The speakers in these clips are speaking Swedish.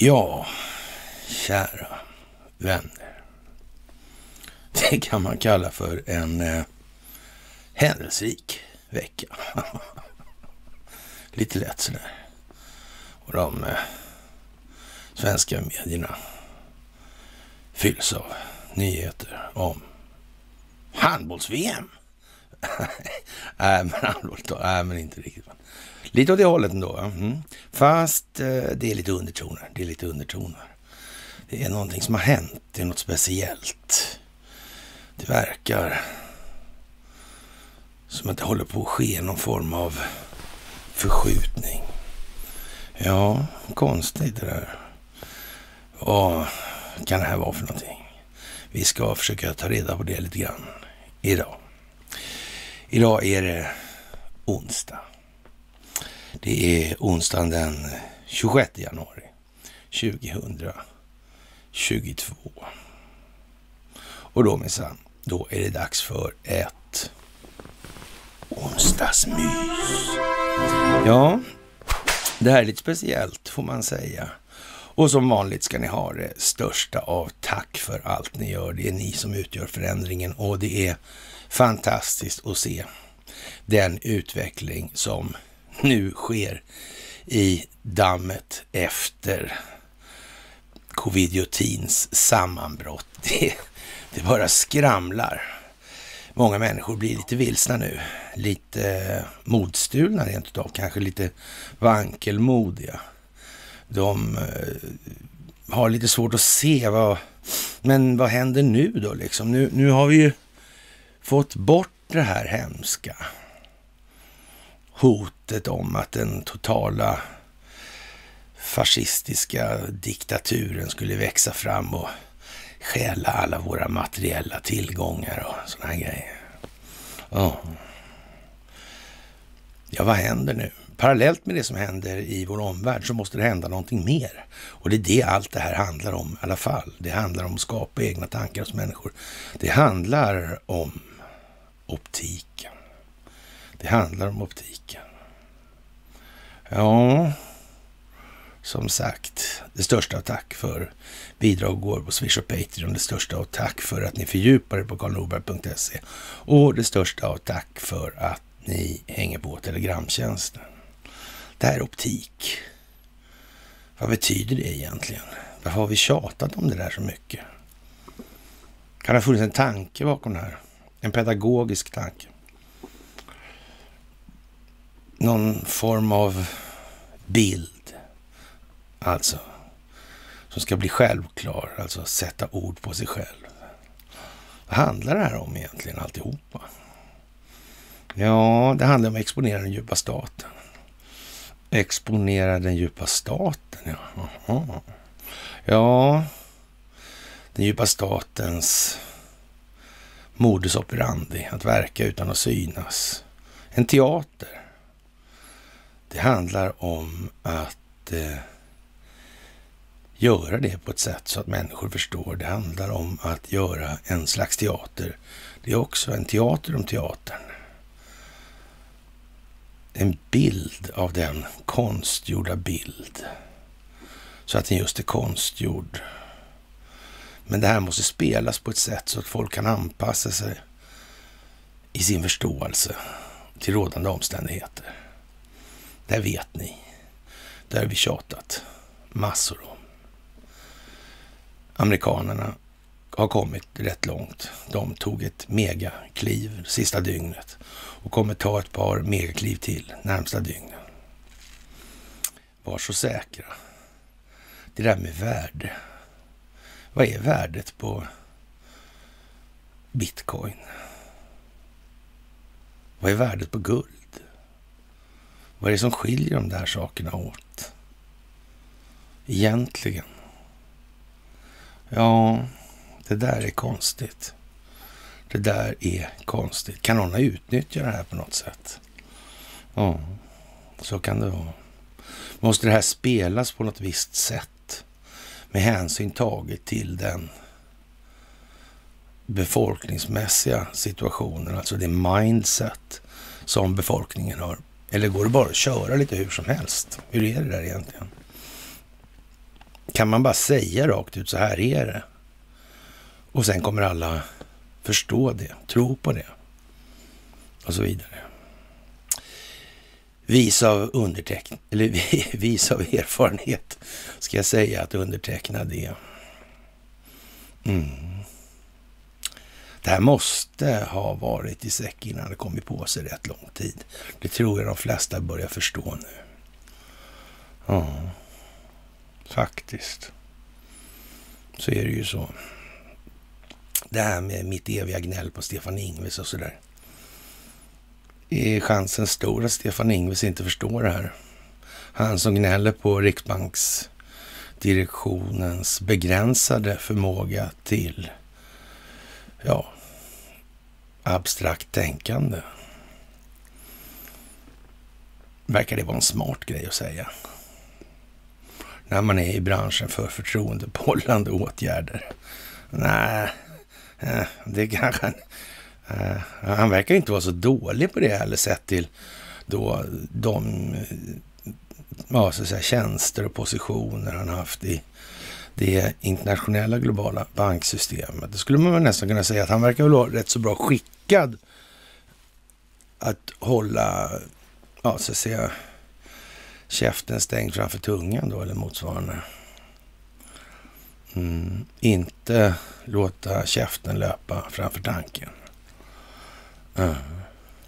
Ja, kära vänner. Det kan man kalla för en eh, händelserik vecka. Lite lätt sådär. Och de eh, svenska medierna fylls av nyheter om handbolls-VM. nej, men allvarligt nej, men inte riktigt. Lite åt det hållet ändå. Mm. Fast eh, det är lite undertoner. Det är lite undertoner. Det är någonting som har hänt. Det är något speciellt. Det verkar som att det håller på att ske någon form av förskjutning. Ja, konstigt det där. Vad kan det här vara för någonting? Vi ska försöka ta reda på det lite grann idag. Idag är det onsdag. Det är onsdagen den 26 januari 2022. Och då minsann, då är det dags för ett onsdagsmys. Ja, det här är lite speciellt får man säga. Och som vanligt ska ni ha det största av tack för allt ni gör. Det är ni som utgör förändringen och det är fantastiskt att se den utveckling som nu sker i dammet efter covidiotins sammanbrott. Det, det bara skramlar. Många människor blir lite vilsna nu. Lite eh, modstulna rent utav. Kanske lite vankelmodiga. De eh, har lite svårt att se vad... Men vad händer nu då liksom? Nu, nu har vi ju fått bort det här hemska hotet om att den totala fascistiska diktaturen skulle växa fram och stjäla alla våra materiella tillgångar och sådana här grejer. Oh. Ja, vad händer nu? Parallellt med det som händer i vår omvärld så måste det hända någonting mer. Och det är det allt det här handlar om i alla fall. Det handlar om att skapa egna tankar hos människor. Det handlar om optiken. Det handlar om optiken. Ja, som sagt, det största av tack för bidrag går på Swish och Patreon. Det största av tack för att ni fördjupar er på karlnorberg.se. Och det största av tack för att ni hänger på Telegramtjänsten. Det här är optik. Vad betyder det egentligen? Varför har vi tjatat om det där så mycket? Kan det ha funnits en tanke bakom det här? En pedagogisk tanke? Någon form av bild. Alltså, som ska bli självklar, alltså sätta ord på sig själv. Vad handlar det här om egentligen alltihopa? Ja, det handlar om att exponera den djupa staten. Exponera den djupa staten, ja. Aha. Ja, den djupa statens modus operandi, att verka utan att synas. En teater det handlar om att eh, göra det på ett sätt så att människor förstår. Det handlar om att göra en slags teater. Det är också en teater om teatern. En bild av den konstgjorda bild. Så att den just är konstgjord. Men det här måste spelas på ett sätt så att folk kan anpassa sig i sin förståelse till rådande omständigheter. Det vet ni. Det har vi tjatat massor om. Amerikanerna har kommit rätt långt. De tog ett megakliv sista dygnet och kommer ta ett par megakliv till närmsta dygnen. Var så säkra. Det där med värde. Vad är värdet på bitcoin? Vad är värdet på guld? Vad är det som skiljer de där sakerna åt? Egentligen. Ja, det där är konstigt. Det där är konstigt. Kan någon ha utnyttjat det här på något sätt? Ja, så kan det vara. Måste det här spelas på något visst sätt med hänsyn taget till den befolkningsmässiga situationen, alltså det mindset som befolkningen har eller går det bara att köra lite hur som helst? Hur är det där egentligen? kan man bara säga rakt ut så här är det. Och sen kommer alla förstå det, tro på det och så vidare. Vis av underteck eller vis av erfarenhet ska jag säga att underteckna det. Mm. Det här måste ha varit i säck innan det kommit på sig rätt lång tid. Det tror jag de flesta börjar förstå nu. Ja, faktiskt. Så är det ju så. Det här med mitt eviga gnäll på Stefan Ingves och sådär. Är chansen stor att Stefan Ingves inte förstår det här? Han som gnäller på riksbanksdirektionens begränsade förmåga till, ja, abstrakt tänkande. Verkar det vara en smart grej att säga? När man är i branschen för förtroendepollande åtgärder. Nej, eh, det kanske... han... han verkar inte vara så dålig på det heller sett till då de ja, så att säga, tjänster och positioner han haft i det internationella globala banksystemet. Det skulle man nästan kunna säga att han verkar väl vara rätt så bra skickad att hålla, ja så att säga, käften stängd framför tungan då eller motsvarande. Mm, inte låta käften löpa framför tanken. Mm.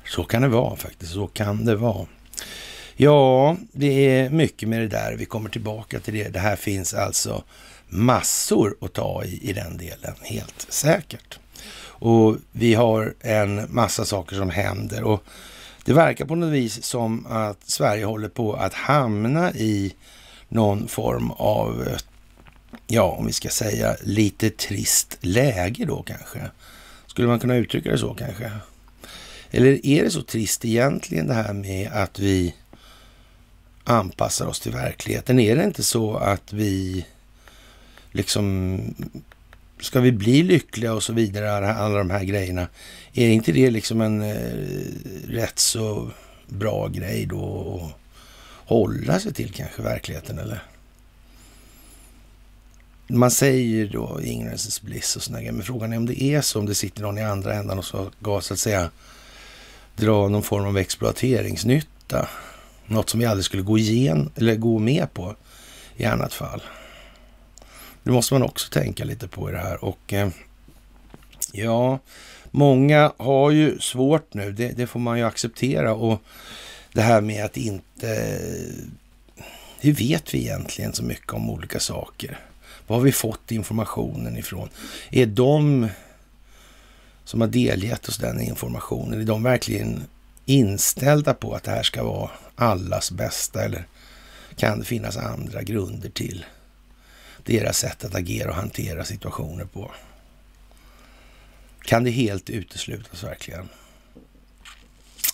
Så kan det vara faktiskt, så kan det vara. Ja, det är mycket med det där. Vi kommer tillbaka till det. Det här finns alltså massor att ta i i den delen, helt säkert. Och vi har en massa saker som händer och det verkar på något vis som att Sverige håller på att hamna i någon form av, ja, om vi ska säga lite trist läge då kanske. Skulle man kunna uttrycka det så kanske? Eller är det så trist egentligen det här med att vi anpassar oss till verkligheten? Är det inte så att vi liksom, ska vi bli lyckliga och så vidare, alla de här grejerna. Är inte det liksom en eh, rätt så bra grej då att hålla sig till kanske verkligheten eller? Man säger då ignorance bliss och sådana grejer, men frågan är om det är så, om det sitter någon i andra ändan och så ska så att säga dra någon form av exploateringsnytta. Något som vi aldrig skulle gå igen eller gå med på i annat fall. Det måste man också tänka lite på i det här. Och eh, ja, många har ju svårt nu. Det, det, får man ju acceptera. Och det här med att inte... Hur vet vi egentligen så mycket om olika saker? Var har vi fått informationen ifrån? Är de som har delgett oss den informationen, är de verkligen inställda på att det här ska vara allas bästa eller kan det finnas andra grunder till deras sätt att agera och hantera situationer på. Kan det helt uteslutas verkligen?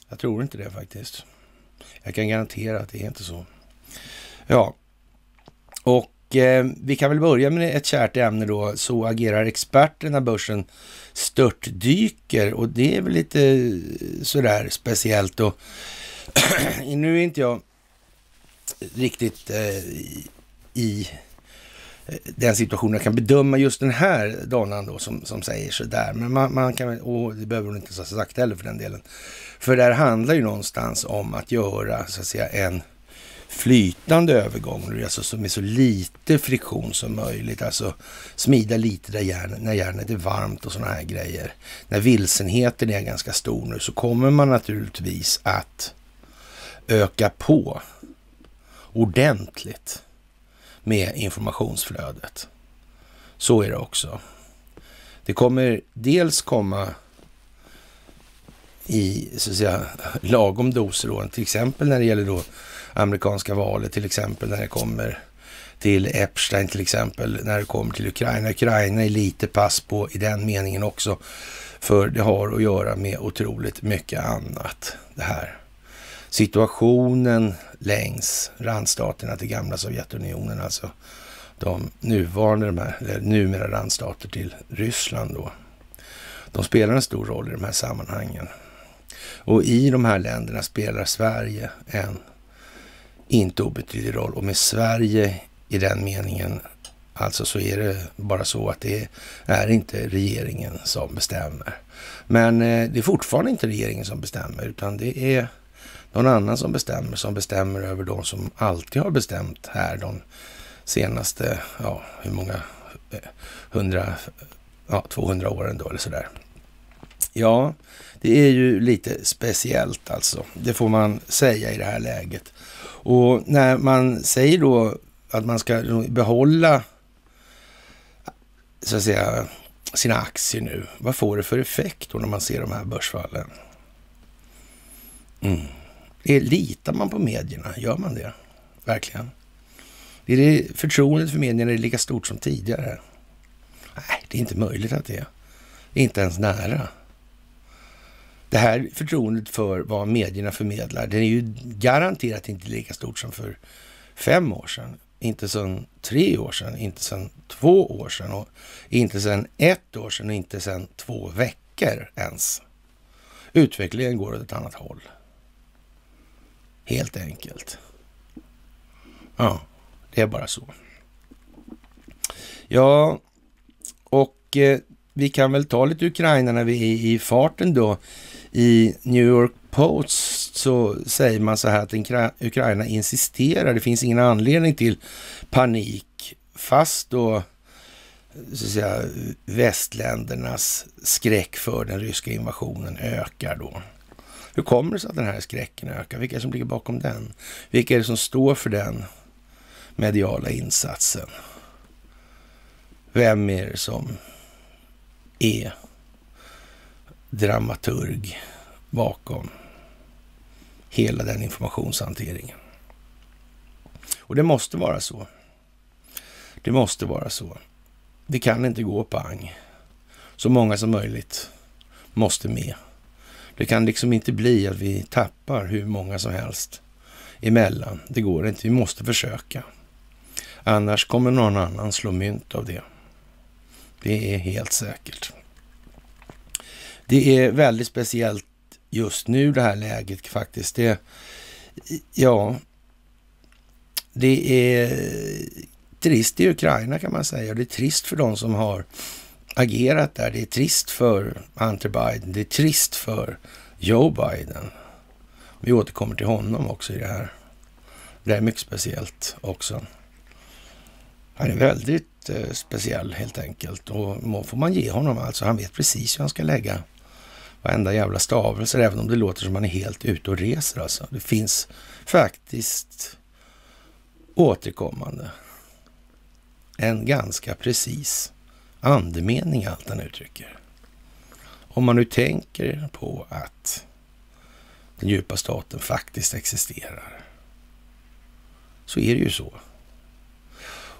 Jag tror inte det faktiskt. Jag kan garantera att det är inte så. Ja, och eh, vi kan väl börja med ett kärt ämne då. Så agerar experter när börsen störtdyker och det är väl lite eh, sådär speciellt. Och nu är inte jag riktigt eh, i den situationen jag kan bedöma just den här donnan då som, som säger sådär. Men man, man kan, och det behöver hon inte ha sagt heller för den delen. För det här handlar ju någonstans om att göra så att säga en flytande övergång, alltså med så lite friktion som möjligt. Alltså smida lite där järn, när järnet är varmt och sådana här grejer. När vilsenheten är ganska stor nu så kommer man naturligtvis att öka på ordentligt med informationsflödet. Så är det också. Det kommer dels komma i så att säga, lagom doser, då, till exempel när det gäller då amerikanska valet, till exempel när det kommer till Epstein, till exempel när det kommer till Ukraina. Ukraina är lite pass på i den meningen också, för det har att göra med otroligt mycket annat det här situationen längs randstaterna till gamla Sovjetunionen, alltså de nuvarande, de här, eller numera randstater till Ryssland då. De spelar en stor roll i de här sammanhangen. Och i de här länderna spelar Sverige en inte obetydlig roll. Och med Sverige i den meningen Alltså så är det bara så att det är inte regeringen som bestämmer. Men eh, det är fortfarande inte regeringen som bestämmer, utan det är någon annan som bestämmer, som bestämmer över de som alltid har bestämt här de senaste, ja, hur många, eh, 100, ja, 200 åren då eller sådär. Ja, det är ju lite speciellt alltså. Det får man säga i det här läget. Och när man säger då att man ska behålla så att säga sina aktier nu. Vad får det för effekt då när man ser de här börsfallen? Mm. Litar man på medierna? Gör man det? Verkligen? Är det förtroendet för medierna är lika stort som tidigare? Nej, det är inte möjligt att det är. Inte ens nära. Det här förtroendet för vad medierna förmedlar, det är ju garanterat inte lika stort som för fem år sedan. Inte sedan tre år sedan, inte sedan två år sedan och inte sedan ett år sedan och inte sedan två veckor ens. Utvecklingen går åt ett annat håll. Helt enkelt. Ja, det är bara så. Ja, och eh, vi kan väl ta lite Ukraina när vi är i farten då. I New York Post så säger man så här att Ukraina insisterar. Det finns ingen anledning till panik fast då så att säga, västländernas skräck för den ryska invasionen ökar då. Hur kommer det sig att den här skräcken ökar? Vilka är det som ligger bakom den? Vilka är det som står för den mediala insatsen? Vem är det som är dramaturg bakom hela den informationshanteringen? Och det måste vara så. Det måste vara så. Det kan inte gå pang. Så många som möjligt måste med. Det kan liksom inte bli att vi tappar hur många som helst emellan. Det går inte. Vi måste försöka. Annars kommer någon annan slå mynt av det. Det är helt säkert. Det är väldigt speciellt just nu det här läget faktiskt. Det, ja, det är trist i Ukraina kan man säga. Det är trist för de som har agerat där. Det är trist för Hunter Biden. Det är trist för Joe Biden. Vi återkommer till honom också i det här. Det är mycket speciellt också. Han är väldigt eh, speciell helt enkelt och får man ge honom alltså. Han vet precis hur han ska lägga varenda jävla stavelse, även om det låter som han är helt ute och reser alltså. Det finns faktiskt återkommande en ganska precis andemening i allt han uttrycker. Om man nu tänker på att den djupa staten faktiskt existerar, så är det ju så.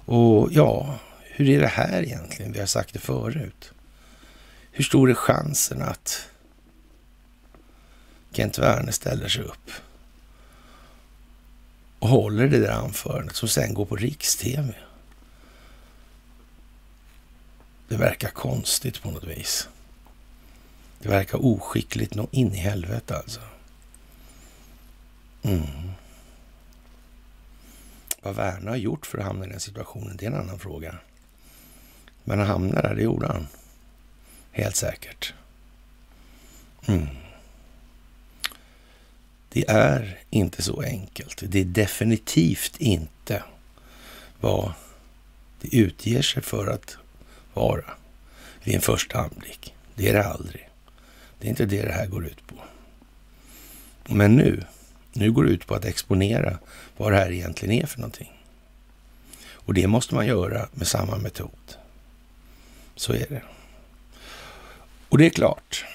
Och ja, hur är det här egentligen? Vi har sagt det förut. Hur stor är chansen att Kent Werner ställer sig upp och håller det där anförandet som sen går på riks-tv? Det verkar konstigt på något vis. Det verkar oskickligt nå in i helvete alltså. Mm. Vad Werner har gjort för att hamna i den situationen, det är en annan fråga. Men han hamnade där, det gjorde han. Helt säkert. Mm. Det är inte så enkelt. Det är definitivt inte vad det utger sig för att vara vid en första anblick. Det är det aldrig. Det är inte det det här går ut på. Men nu, nu går det ut på att exponera vad det här egentligen är för någonting. Och det måste man göra med samma metod. Så är det. Och det är klart,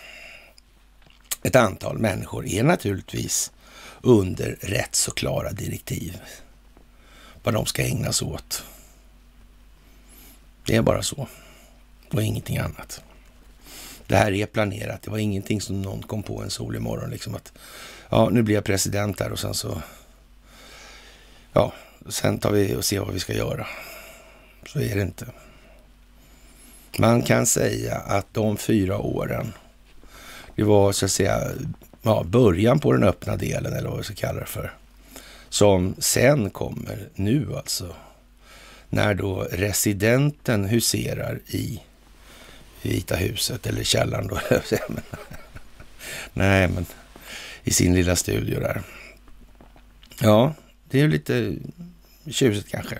ett antal människor är naturligtvis under rätt så klara direktiv vad de ska ägna sig åt. Det är bara så och ingenting annat. Det här är planerat. Det var ingenting som någon kom på en solig morgon. Liksom att ja, nu blir jag president där och sen så ja, sen tar vi och ser vad vi ska göra. Så är det inte. Man kan säga att de fyra åren, det var så att säga ja, början på den öppna delen eller vad vi ska kalla det för. Som sen kommer nu alltså. när då residenten huserar i Vita huset eller källaren då. Nej, men i sin lilla studio där. Ja, det är lite tjusigt kanske.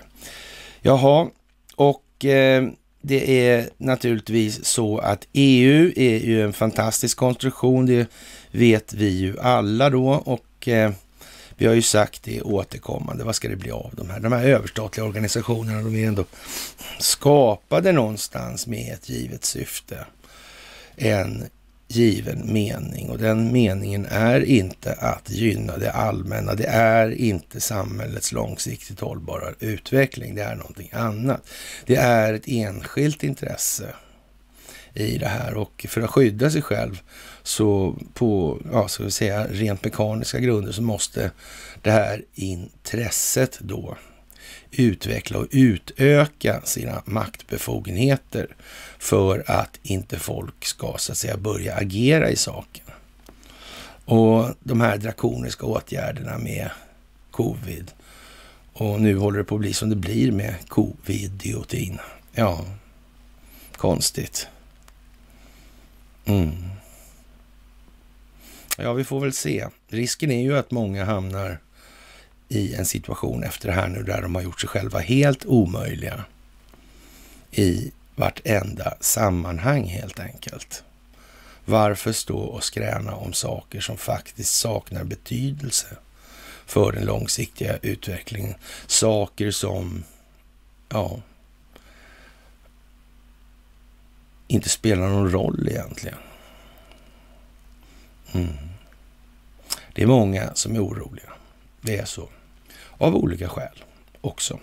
Jaha, och eh, det är naturligtvis så att EU är ju en fantastisk konstruktion. Det vet vi ju alla då och eh, vi har ju sagt det återkommande. Vad ska det bli av de här? De här överstatliga organisationerna, de är ändå skapade någonstans med ett givet syfte. En given mening och den meningen är inte att gynna det allmänna. Det är inte samhällets långsiktigt hållbara utveckling. Det är någonting annat. Det är ett enskilt intresse i det här och för att skydda sig själv så på, ja, ska vi säga, rent mekaniska grunder så måste det här intresset då utveckla och utöka sina maktbefogenheter för att inte folk ska så att säga börja agera i saken. Och de här drakoniska åtgärderna med covid och nu håller det på att bli som det blir med covid-diotin. Ja, konstigt. Mm. Ja, vi får väl se. Risken är ju att många hamnar i en situation efter det här nu där de har gjort sig själva helt omöjliga i vartenda sammanhang helt enkelt. Varför stå och skräna om saker som faktiskt saknar betydelse för den långsiktiga utvecklingen? Saker som, ja, inte spelar någon roll egentligen. Mm. Det är många som är oroliga. Det är så. Av olika skäl också.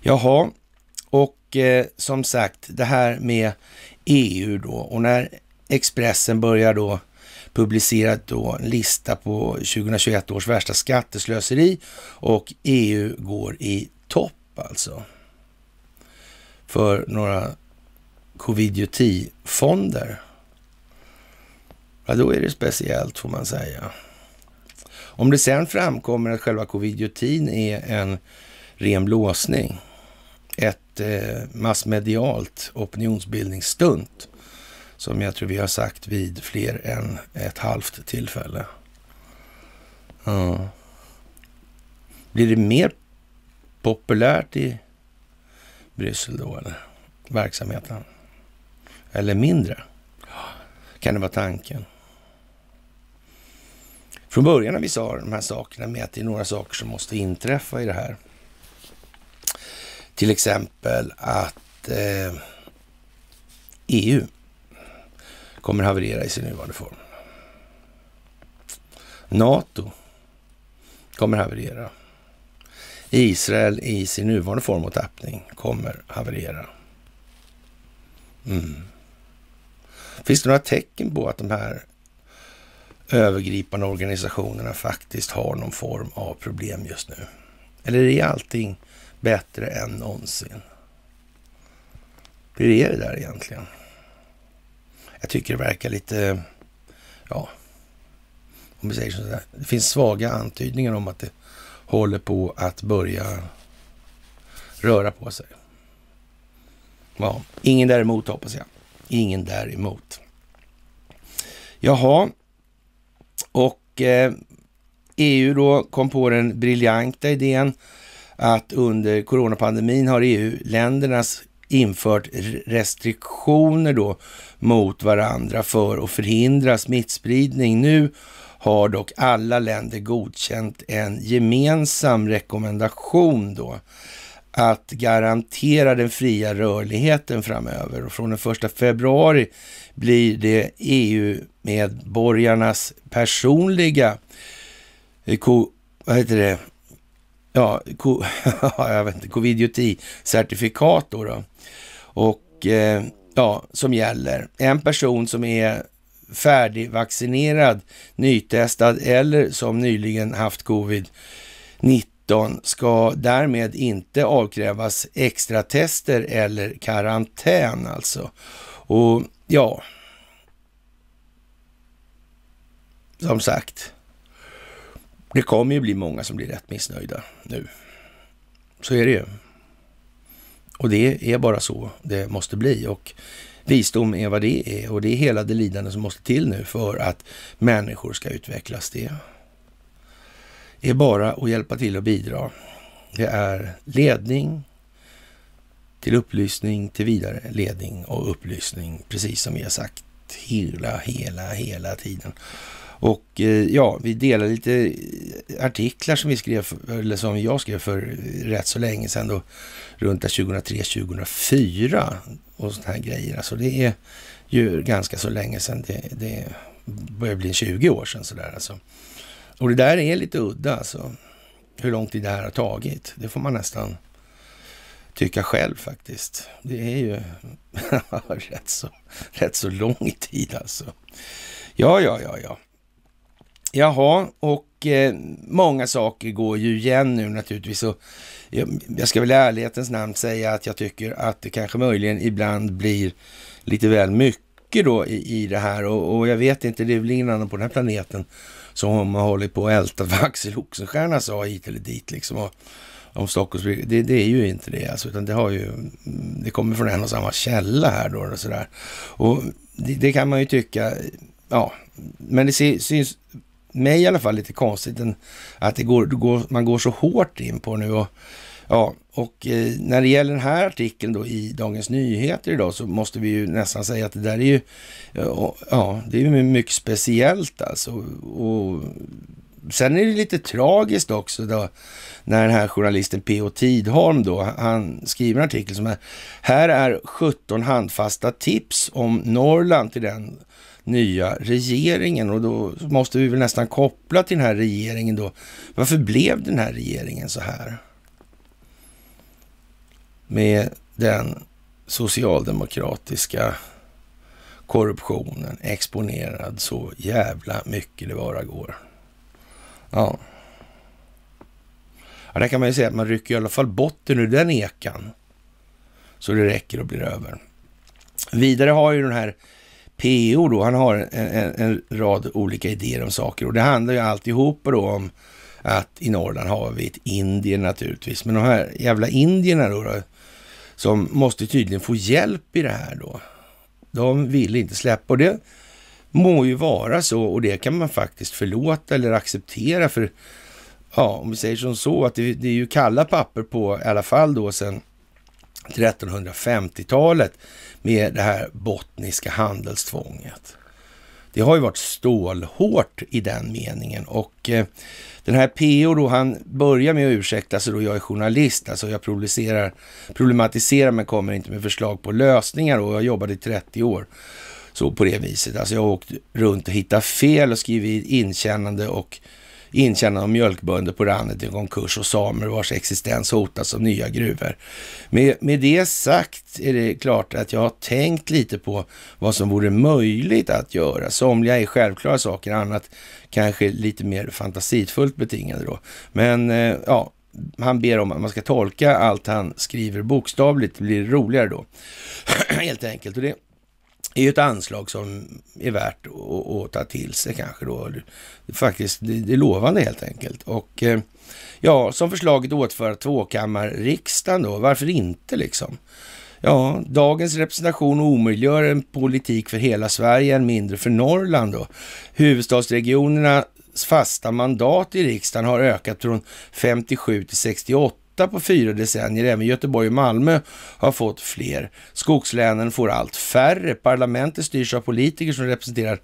Jaha, och eh, som sagt det här med EU då och när Expressen börjar då publicera då en lista på 2021 års värsta skatteslöseri och EU går i topp alltså. För några covidioti-fonder. Ja, då är det speciellt får man säga. Om det sen framkommer att själva covidiotin är en ren blåsning, ett eh, massmedialt opinionsbildningsstunt, som jag tror vi har sagt vid fler än ett halvt tillfälle. Ja. Blir det mer populärt i Bryssel då, eller verksamheten? Eller mindre? Kan det vara tanken? Från början när vi sa de här sakerna med att det är några saker som måste inträffa i det här. Till exempel att eh, EU kommer haverera i sin nuvarande form. NATO kommer haverera. Israel i sin nuvarande form och tappning kommer haverera. Mm. Finns det några tecken på att de här övergripande organisationerna faktiskt har någon form av problem just nu? Eller är allting bättre än någonsin? Hur är det där egentligen? Jag tycker det verkar lite, ja, om vi säger så här. Det finns svaga antydningar om att det håller på att börja röra på sig. Ja, ingen däremot hoppas jag. Ingen däremot. Jaha, och eh, EU då kom på den briljanta idén att under coronapandemin har EU-ländernas infört restriktioner då mot varandra för att förhindra smittspridning. Nu har dock alla länder godkänt en gemensam rekommendation då att garantera den fria rörligheten framöver. Och från den första februari blir det EU-medborgarnas personliga eh, ko, vad heter det? Ja, ko, jag vet inte, covidioti-certifikat då, då. Och eh, ja, som gäller. En person som är färdigvaccinerad, nytestad eller som nyligen haft covid-19 ska därmed inte avkrävas extra tester eller karantän alltså. Och ja, som sagt, det kommer ju bli många som blir rätt missnöjda nu. Så är det ju. Och det är bara så det måste bli. Och visdom är vad det är. Och det är hela det lidande som måste till nu för att människor ska utvecklas. Det är bara att hjälpa till och bidra. Det är ledning till upplysning, till vidare ledning och upplysning, precis som vi har sagt hela, hela, hela tiden. Och eh, ja, vi delar lite eh, artiklar som vi skrev, eller som jag skrev för rätt så länge sedan då, runt 2003-2004 och sådana här grejer. Alltså det är ju ganska så länge sedan. Det, det börjar bli 20 år sedan sådär alltså. Och det där är lite udda alltså. Hur lång tid det här har tagit. Det får man nästan tycka själv faktiskt. Det är ju rätt, så, rätt så lång tid alltså. Ja, ja, ja, ja. Jaha, och eh, många saker går ju igen nu naturligtvis. Och jag, jag ska väl i ärlighetens namn säga att jag tycker att det kanske möjligen ibland blir lite väl mycket då i, i det här. Och, och jag vet inte, det är väl ingen annan på den här planeten som har hållit på och ältat vad Axel Oxenstierna sa hit eller dit liksom. Och, om Stockholms det, det är ju inte det alltså, utan det har ju, det kommer från en och samma källa här då och sådär. Och det, det, kan man ju tycka, ja, men det syns mig i alla fall lite konstigt att det går, det går, man går så hårt in på nu. Och, ja, och eh, när det gäller den här artikeln då i Dagens Nyheter idag så måste vi ju nästan säga att det där är ju, ja, det är ju mycket speciellt alltså. Och sen är det lite tragiskt också då när den här journalisten P.O. Tidholm då, han skriver en artikel som är Här är 17 handfasta tips om Norrland till den nya regeringen och då måste vi väl nästan koppla till den här regeringen då. Varför blev den här regeringen så här? Med den socialdemokratiska korruptionen exponerad så jävla mycket det bara går. Ja. ja, där kan man ju säga att man rycker i alla fall botten ur den ekan så det räcker och blir över. Vidare har ju den här PO då, han har en, en, en, rad olika idéer om saker och det handlar ju alltihopa då om att i Norrland har vi ett Indien naturligtvis, men de här jävla indierna då, då som måste tydligen få hjälp i det här då. De vill inte släppa och det må ju vara så och det kan man faktiskt förlåta eller acceptera för ja, om vi säger som så att det, det är ju kalla papper på i alla fall då sedan 1350-talet med det här bottniska handelstvånget. Det har ju varit stålhårt i den meningen och eh, den här PO då, han börjar med att ursäkta sig då, jag är journalist, alltså jag problematiserar men kommer inte med förslag på lösningar och jag jobbade i 30 år. Så på det viset, alltså jag har åkt runt och hittat fel och skrivit inkännande och intjänande av mjölkbönder på randen till konkurs och samer vars existens hotas av nya gruvor. Med, med det sagt är det klart att jag har tänkt lite på vad som vore möjligt att göra. Somliga är självklara saker, annat kanske lite mer fantasifullt betingade då. Men eh, ja, han ber om att man ska tolka allt han skriver bokstavligt, det blir roligare då. Helt enkelt. Och det är ju ett anslag som är värt att, att ta till sig kanske då. Faktiskt, det är lovande helt enkelt. Och eh, ja, som förslaget återföra tvåkammarriksdagen då, varför inte liksom? Ja, dagens representation omöjliggör en politik för hela Sverige, en mindre för Norrland då. Huvudstadsregionernas fasta mandat i riksdagen har ökat från 57 till 68 på fyra decennier. Även Göteborg och Malmö har fått fler. Skogslänen får allt färre. Parlamentet styrs av politiker som representerar,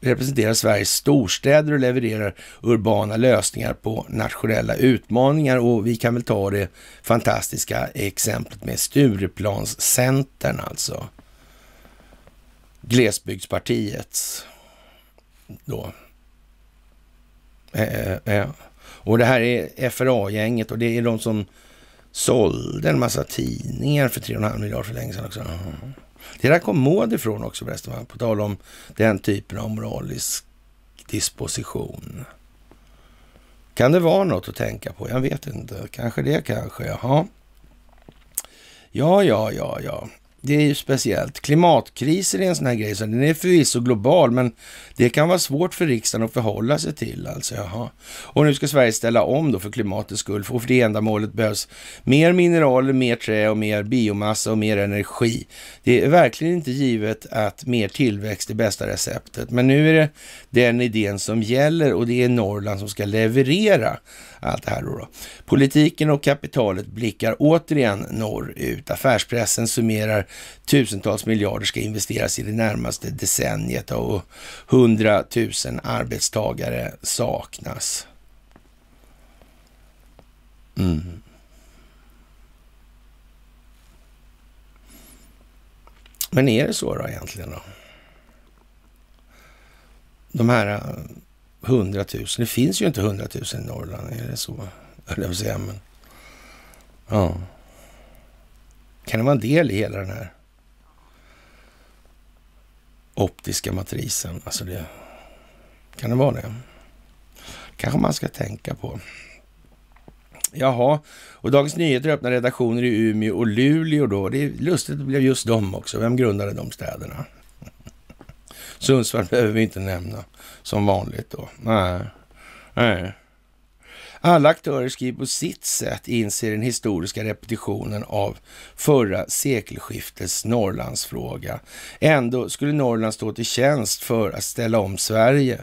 representerar Sveriges storstäder och levererar urbana lösningar på nationella utmaningar. Och vi kan väl ta det fantastiska exemplet med Stureplanscentern alltså. Glesbygdspartiets då. Eh, eh, eh och det här är FRA-gänget och det är de som sålde en massa tidningar för 3,5 miljarder för länge sedan också. Det där kom Maud ifrån också förresten, på tal om den typen av moralisk disposition. Kan det vara något att tänka på? Jag vet inte. Kanske det, kanske. Jaha. Ja, ja, ja, ja det är ju speciellt. Klimatkrisen är en sån här grej, så den är förvisso global, men det kan vara svårt för riksdagen att förhålla sig till. Alltså, jaha. Och nu ska Sverige ställa om då för klimatets skull, och för det ändamålet behövs mer mineraler, mer trä och mer biomassa och mer energi. Det är verkligen inte givet att mer tillväxt är bästa receptet, men nu är det den idén som gäller och det är Norrland som ska leverera allt det här då, då. Politiken och kapitalet blickar återigen norrut. Affärspressen summerar tusentals miljarder ska investeras i det närmaste decenniet och hundratusen arbetstagare saknas. Mm. Men är det så då egentligen då? De här eh, 100 000. det finns ju inte 100 000 i Norrland, är det så? Eller säga, men... Ja. Kan det vara en del i hela den här optiska matrisen? Alltså det... Kan det vara det? kanske man ska tänka på. Jaha, och Dagens Nyheter öppnar redaktioner i Umeå och Luleå då. Det är lustigt att det blev just dem också. Vem grundade de städerna? Sundsvall behöver vi inte nämna som vanligt då. Nej. Nej. Alla aktörer skriver på sitt sätt inser den historiska repetitionen av förra sekelskiftets Norrlandsfråga. Ändå skulle Norrland stå till tjänst för att ställa om Sverige.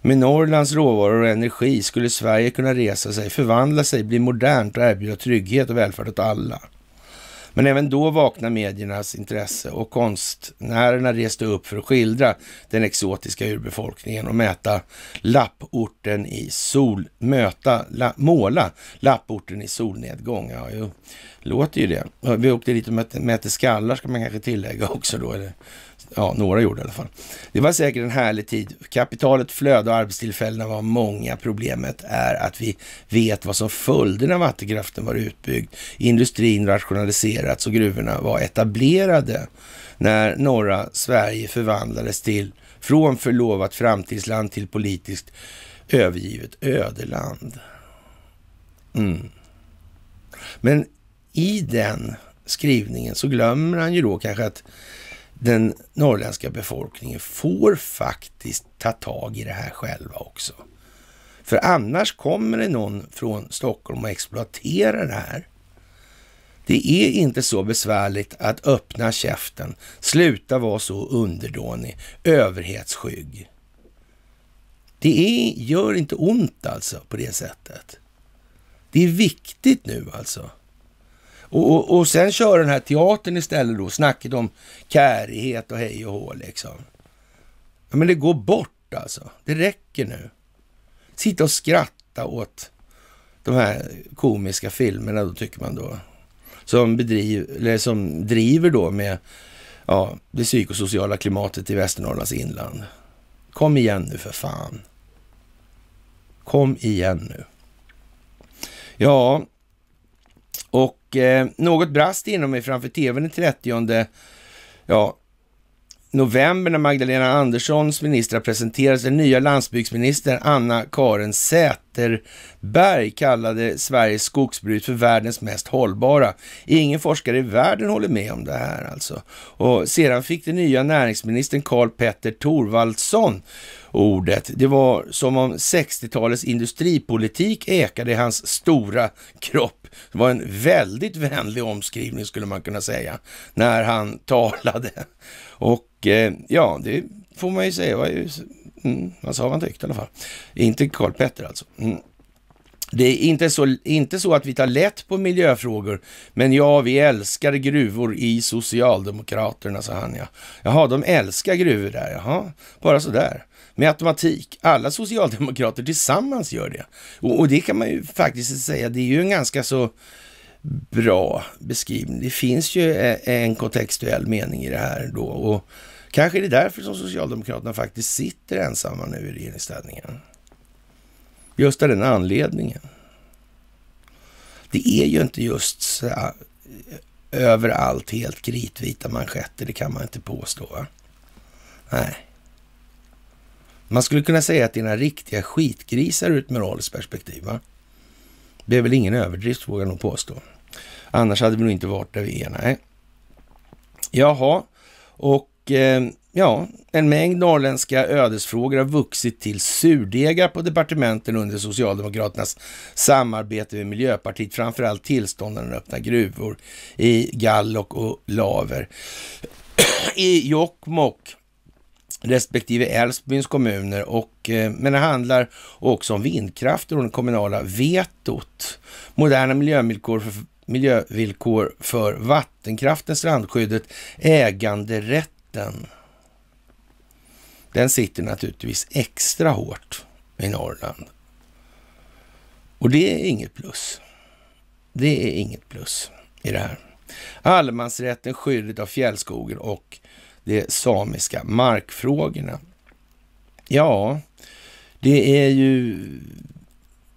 Med Norrlands råvaror och energi skulle Sverige kunna resa sig, förvandla sig, bli modernt och erbjuda trygghet och välfärd åt alla. Men även då vaknade mediernas intresse och konstnärerna reste upp för att skildra den exotiska urbefolkningen och mäta lapporten i sol, möta, la, måla lapporten i solnedgång. Ja, jo, låter ju det. Vi åkte dit och mätte, mätte skallar ska man kanske tillägga också då, eller Ja, några gjorde i alla fall. Det var säkert en härlig tid. Kapitalet flödade och arbetstillfällena var många. Problemet är att vi vet vad som följde när vattenkraften var utbyggd. Industrin rationaliserats och gruvorna var etablerade. När norra Sverige förvandlades till från förlovat framtidsland till politiskt övergivet ödeland. Mm. Men i den skrivningen så glömmer han ju då kanske att den norrländska befolkningen får faktiskt ta tag i det här själva också. För annars kommer det någon från Stockholm och exploaterar det här. Det är inte så besvärligt att öppna käften, sluta vara så underdånig, överhetsskygg. Det är, gör inte ont alltså på det sättet. Det är viktigt nu alltså. Och, och, och sen kör den här teatern istället då, snacket om kärighet och hej och hå liksom. Ja, men det går bort alltså. Det räcker nu. Sitta och skratta åt de här komiska filmerna då tycker man då. Som, bedriv, eller som driver då med ja, det psykosociala klimatet i Västernorrlands inland. Kom igen nu för fan. Kom igen nu. Ja, och eh, något brast inom mig framför tvn den 30 ja, november när Magdalena Anderssons ministrar presenterades. Den nya landsbygdsministern Anna-Karin Säterberg kallade Sveriges skogsbruk för världens mest hållbara. Ingen forskare i världen håller med om det här alltså. Och sedan fick den nya näringsministern Karl Petter Thorvaldsson ordet. Det var som om 60-talets industripolitik ekade i hans stora kropp. Det var en väldigt vänlig omskrivning skulle man kunna säga, när han talade. Och eh, ja, det får man ju säga var ju, mm, han sa vad han tyckte i alla fall. Inte Karl Petter alltså. Mm. Det är inte så, inte så att vi tar lätt på miljöfrågor, men ja, vi älskar gruvor i Socialdemokraterna, sa han ja. Jaha, de älskar gruvor där, jaha, bara sådär med automatik. Alla socialdemokrater tillsammans gör det. Och, och, det kan man ju faktiskt säga, det är ju en ganska så bra beskrivning. Det finns ju en kontextuell mening i det här då. Och kanske är det därför som Socialdemokraterna faktiskt sitter ensamma nu i regeringsställningen. Just av den anledningen. Det är ju inte just så överallt helt kritvita manschetter, det kan man inte påstå. Nej. Man skulle kunna säga att det är några riktiga skitgrisar ur ett moraliskt perspektiv. Va? Det är väl ingen överdrift, vågar jag nog påstå. Annars hade vi nog inte varit där vi är. Nej. Jaha, och eh, ja, en mängd norrländska ödesfrågor har vuxit till surdegar på departementen under Socialdemokraternas samarbete med Miljöpartiet, framförallt tillstånden att öppna gruvor i Gallok och Laver. I Jokkmokk respektive Älvsbyns kommuner. Och, eh, men det handlar också om vindkraft och det kommunala vetot. Moderna miljövillkor för, miljövillkor för vattenkraften, strandskyddet, äganderätten. Den sitter naturligtvis extra hårt i Norrland. Och det är inget plus. Det är inget plus i det här. Allemansrätten, skyddet av fjällskogen och de samiska markfrågorna. Ja, det är ju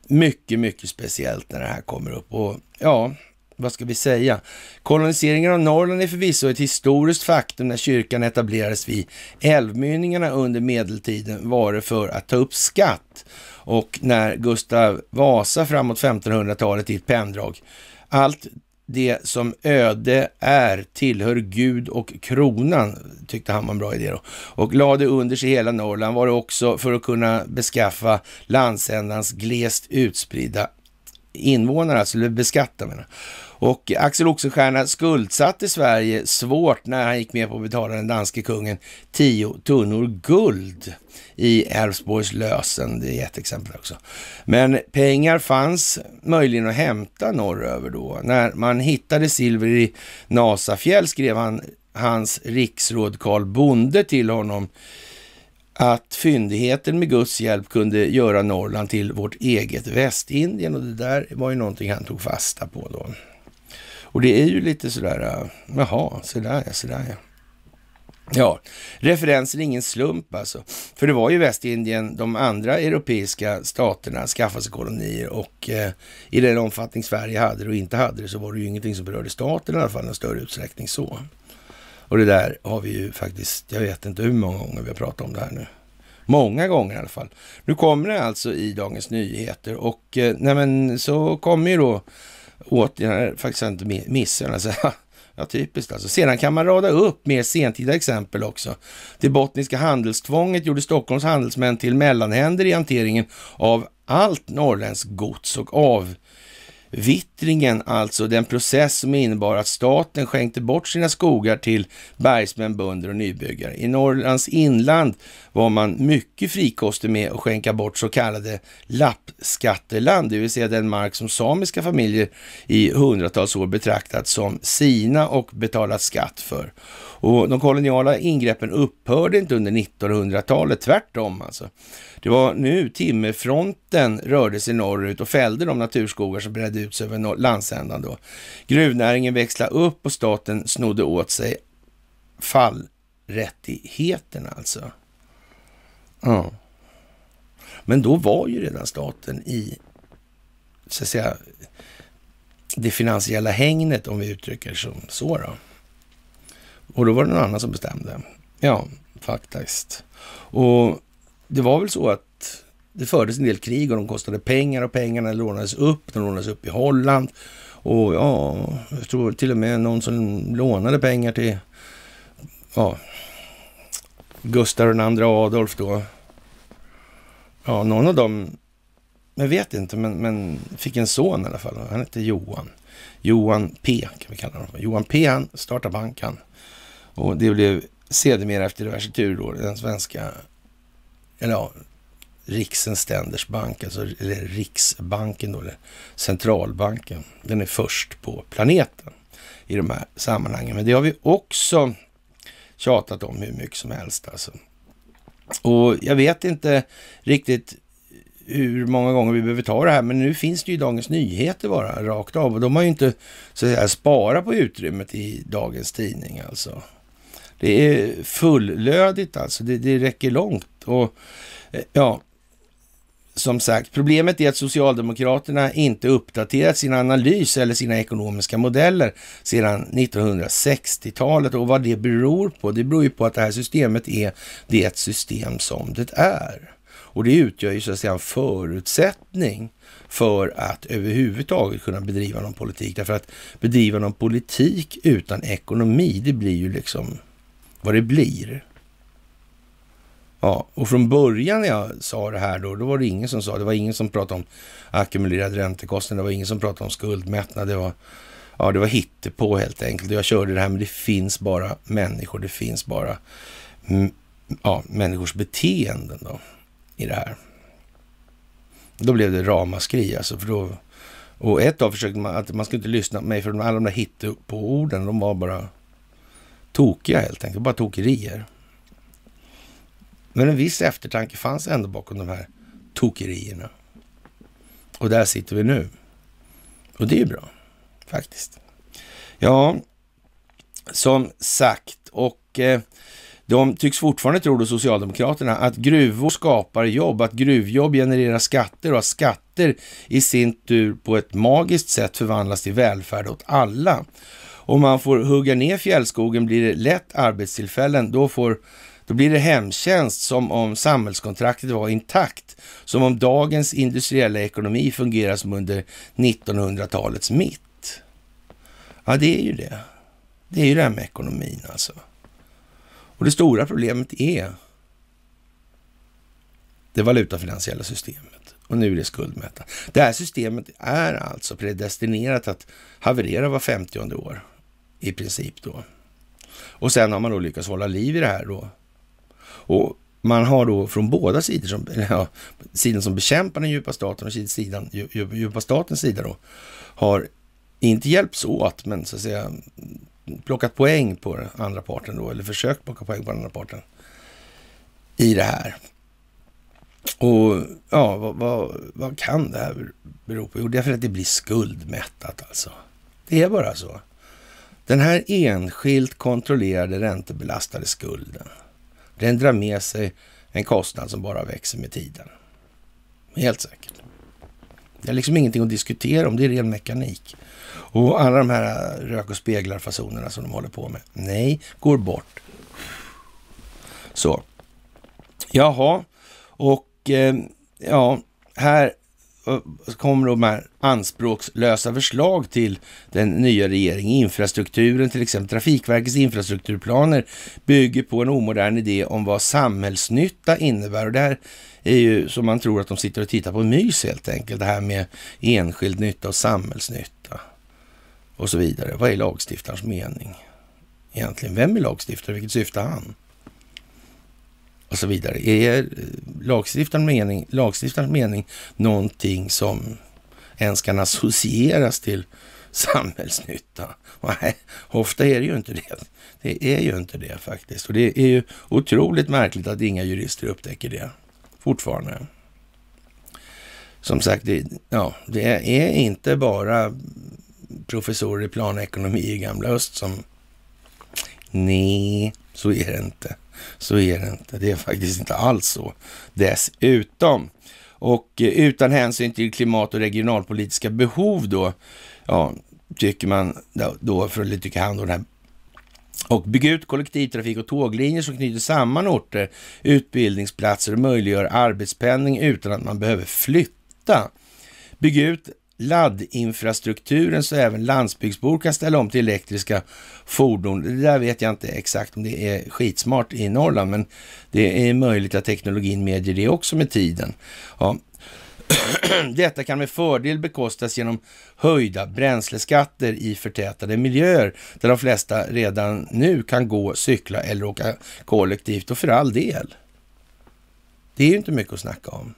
mycket, mycket speciellt när det här kommer upp. Och ja, vad ska vi säga? Koloniseringen av Norrland är förvisso ett historiskt faktum när kyrkan etablerades vid älvmynningarna under medeltiden var det för att ta upp skatt. Och när Gustav Vasa framåt 1500-talet i ett penndrag allt det som öde är tillhör Gud och kronan, tyckte han var en bra idé då. Och lade under sig hela Norrland var det också för att kunna beskaffa landsändans glest utspridda invånare, alltså beskatta menar. Och Axel Oxenstierna skuldsatte Sverige svårt när han gick med på att betala den danske kungen tio tunnor guld i Älvsborgs lösen. Det är ett exempel också. Men pengar fanns möjligen att hämta norröver då. När man hittade silver i Nasafjäll skrev han hans riksråd Karl Bonde till honom att fyndigheten med Guds hjälp kunde göra Norrland till vårt eget Västindien och det där var ju någonting han tog fasta på då. Och det är ju lite sådär, äh, jaha, sådär ja, sådär ja. Ja, referensen är ingen slump alltså. För det var ju Västindien, de andra europeiska staterna skaffade sig kolonier och eh, i den omfattning Sverige hade det och inte hade det så var det ju ingenting som berörde staten i alla fall i någon större utsträckning så. Och det där har vi ju faktiskt, jag vet inte hur många gånger vi har pratat om det här nu. Många gånger i alla fall. Nu kommer det alltså i Dagens Nyheter och eh, nej men så kommer ju då åt, har faktiskt inte missat alltså, Ja, typiskt alltså. Sedan kan man rada upp mer sentida exempel också. Det bottniska handelstvånget gjorde Stockholms handelsmän till mellanhänder i hanteringen av allt norrländskt gods och av Vittringen, alltså den process som innebar att staten skänkte bort sina skogar till bergsmän, bönder och nybyggare. I Norrlands inland var man mycket frikostig med att skänka bort så kallade lappskatteland, det vill säga den mark som samiska familjer i hundratals år betraktat som sina och betalat skatt för. Och de koloniala ingreppen upphörde inte under 1900-talet, tvärtom alltså. Det var nu timmerfronten rörde sig norrut och fällde de naturskogar som bredde ut sig över landsändan då. Gruvnäringen växlade upp och staten snodde åt sig fallrättigheterna alltså. Ja. Men då var ju redan staten i, så att säga, det finansiella hängnet om vi uttrycker det som så då. Och då var det någon annan som bestämde. Ja, faktiskt. Och det var väl så att det fördes en del krig och de kostade pengar och pengarna lånades upp. De lånades upp i Holland. Och ja, jag tror till och med någon som lånade pengar till ja, Gustav II Adolf då. Ja, någon av dem, jag vet inte, men, men fick en son i alla fall. Han hette Johan. Johan P kan vi kalla honom. Johan P han startade banken. Och det blev sedermera efter diverse turer den svenska, eller ja, Riksens Ständers bank, alltså, eller Riksbanken då, eller centralbanken. Den är först på planeten i de här sammanhangen. Men det har vi också tjatat om hur mycket som helst alltså. Och jag vet inte riktigt hur många gånger vi behöver ta det här, men nu finns det ju Dagens Nyheter bara rakt av och de har ju inte så att säga sparat på utrymmet i dagens tidning alltså. Det är fullödigt alltså, det, det räcker långt. Och eh, ja, som sagt, problemet är att Socialdemokraterna inte uppdaterat sin analys eller sina ekonomiska modeller sedan 1960-talet och vad det beror på. Det beror ju på att det här systemet är det system som det är. Och det utgör ju så att säga en förutsättning för att överhuvudtaget kunna bedriva någon politik. Därför att bedriva någon politik utan ekonomi, det blir ju liksom vad det blir. Ja, och från början när jag sa det här då, då var det ingen som sa, det var ingen som pratade om ackumulerad räntekostnad, det var ingen som pratade om skuldmättnad, det var, ja, det var hittepå helt enkelt. Jag körde det här, men det finns bara människor, det finns bara ja, människors beteenden då i det här. Då blev det ramaskri alltså, för då, och ett av försökte man att man skulle inte lyssna på mig, för alla de där hittepå-orden, de var bara tokiga helt enkelt, bara tokerier. Men en viss eftertanke fanns ändå bakom de här tokerierna. Och där sitter vi nu. Och det är ju bra, faktiskt. Ja, som sagt, och eh, de tycks fortfarande tro, då Socialdemokraterna, att gruvor skapar jobb, att gruvjobb genererar skatter och att skatter i sin tur på ett magiskt sätt förvandlas till välfärd åt alla. Om man får hugga ner fjällskogen blir det lätt arbetstillfällen. Då får då blir det hemtjänst som om samhällskontraktet var intakt, som om dagens industriella ekonomi fungerar som under 1900-talets mitt. Ja, det är ju det. Det är ju det här med ekonomin alltså. Och det stora problemet är det valutafinansiella systemet. Och nu är det skuldmätta. Det här systemet är alltså predestinerat att haverera var 50 år i princip då. Och sen har man då lyckats hålla liv i det här då och man har då från båda sidor, som, ja, sidan som bekämpar den djupa staten och sidan, djupa statens sida då, har inte hjälpts åt, men så att säga plockat poäng på den andra parten då, eller försökt plocka poäng på den andra parten i det här. Och ja, vad, vad, vad kan det här bero på? Jo, det är för att det blir skuldmättat alltså. Det är bara så. Den här enskilt kontrollerade räntebelastade skulden den drar med sig en kostnad som bara växer med tiden. Helt säkert. Det är liksom ingenting att diskutera om, det är ren mekanik. Och alla de här rök och speglar-fasonerna som de håller på med, nej, går bort. Så. Jaha, och eh, ja, här Eh, kommer de här anspråkslösa förslag till den nya regeringen. Infrastrukturen, till exempel Trafikverkets infrastrukturplaner, bygger på en omodern idé om vad samhällsnytta innebär. Och det här är ju som man tror att de sitter och tittar på mys helt enkelt. Det här med enskild nytta och samhällsnytta och så vidare. Vad är lagstiftarens mening egentligen? Vem är lagstiftare? Vilket syfte har han? Och så vidare. Är lagstiftarens mening, lagstiftarens mening någonting som ens kan associeras till samhällsnytta? Nej, ofta är det ju inte det. Det är ju inte det faktiskt. Och det är ju otroligt märkligt att inga jurister upptäcker det fortfarande. Som sagt, det, ja, det är inte bara professorer i planekonomi i gamla öst som... Nej, så är det inte. Så är det inte. Det är faktiskt inte alls så. Dessutom, och eh, utan hänsyn till klimat och regionalpolitiska behov då, ja, tycker man då för att tycka hand om det här och bygga ut kollektivtrafik och tåglinjer som knyter samman orter, utbildningsplatser och möjliggör arbetspendling utan att man behöver flytta. Bygga ut laddinfrastrukturen så även landsbygdsbor kan ställa om till elektriska fordon. Det där vet jag inte exakt om det är skitsmart i Norrland, men det är möjligt att teknologin medger det också med tiden. Ja. Detta kan med fördel bekostas genom höjda bränsleskatter i förtätade miljöer där de flesta redan nu kan gå, cykla eller åka kollektivt och för all del. Det är ju inte mycket att snacka om.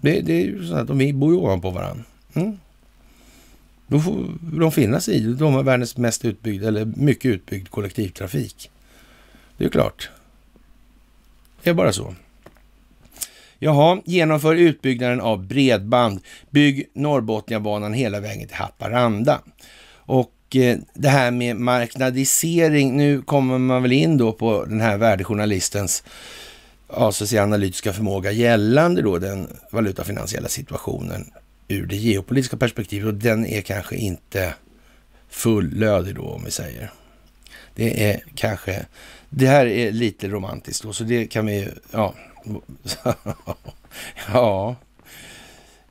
Det, det är ju så att de bor ju ovanpå varandra. Mm. Då får de finna sig i det. De har världens mest utbyggda, eller mycket utbyggd kollektivtrafik. Det är klart. Det är bara så. Jaha, genomför utbyggnaden av bredband. Bygg Norrbotniabanan hela vägen till Haparanda. Och eh, det här med marknadisering, nu kommer man väl in då på den här värdejournalistens ja, så säga, analytiska förmåga gällande då den valutafinansiella situationen ur det geopolitiska perspektivet och den är kanske inte fullödig då om vi säger. Det är kanske, det här är lite romantiskt då, så det kan vi, ja, ja,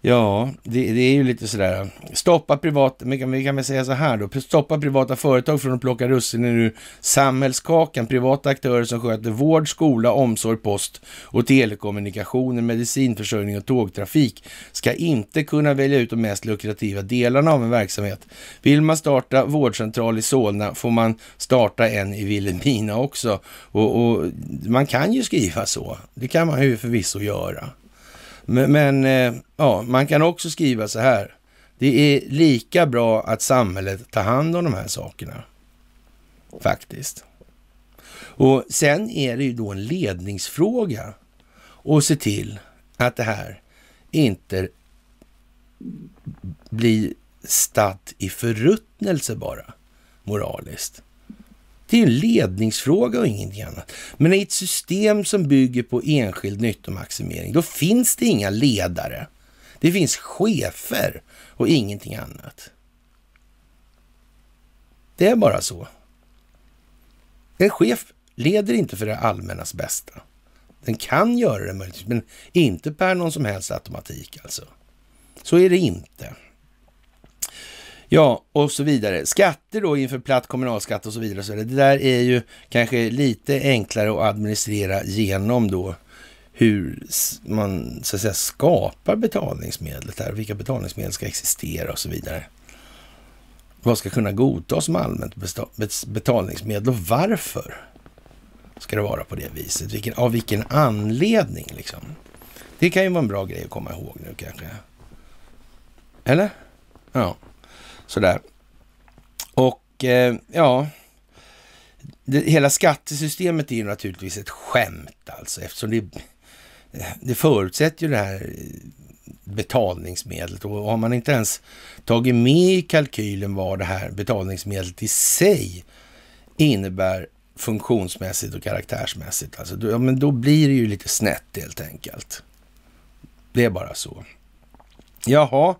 Ja, det, det, är ju lite sådär. Stoppa privata, vi kan väl säga så här då. Stoppa privata företag från att plocka russinen ur samhällskakan. Privata aktörer som sköter vård, skola, omsorg, post och telekommunikationer, medicinförsörjning och tågtrafik ska inte kunna välja ut de mest lukrativa delarna av en verksamhet. Vill man starta vårdcentral i Solna får man starta en i Vilhelmina också. Och, och man kan ju skriva så. Det kan man ju förvisso göra. Men, men eh, ja, man kan också skriva så här. Det är lika bra att samhället tar hand om de här sakerna. Faktiskt. Och sen är det ju då en ledningsfråga att se till att det här inte blir statt i förruttnelse bara, moraliskt. Det är en ledningsfråga och ingenting annat. Men i ett system som bygger på enskild nyttomaximering, då finns det inga ledare. Det finns chefer och ingenting annat. Det är bara så. En chef leder inte för det allmännas bästa. Den kan göra det möjligtvis, men inte per någon som helst automatik alltså. Så är det inte. Ja, och så vidare. Skatter då inför platt kommunalskatt och så vidare. Så det där är ju kanske lite enklare att administrera genom då hur man så att säga skapar betalningsmedlet här, vilka betalningsmedel ska existera och så vidare. Vad ska kunna godtas som allmänt betalningsmedel och varför ska det vara på det viset? Vilken, av vilken anledning liksom? Det kan ju vara en bra grej att komma ihåg nu kanske. Eller? Ja. Sådär. Och eh, ja, det, hela skattesystemet är ju naturligtvis ett skämt alltså eftersom det, det förutsätter ju det här betalningsmedlet och har man inte ens tagit med i kalkylen vad det här betalningsmedlet i sig innebär funktionsmässigt och karaktärsmässigt. Alltså, då, ja, men då blir det ju lite snett helt enkelt. Det är bara så. Jaha,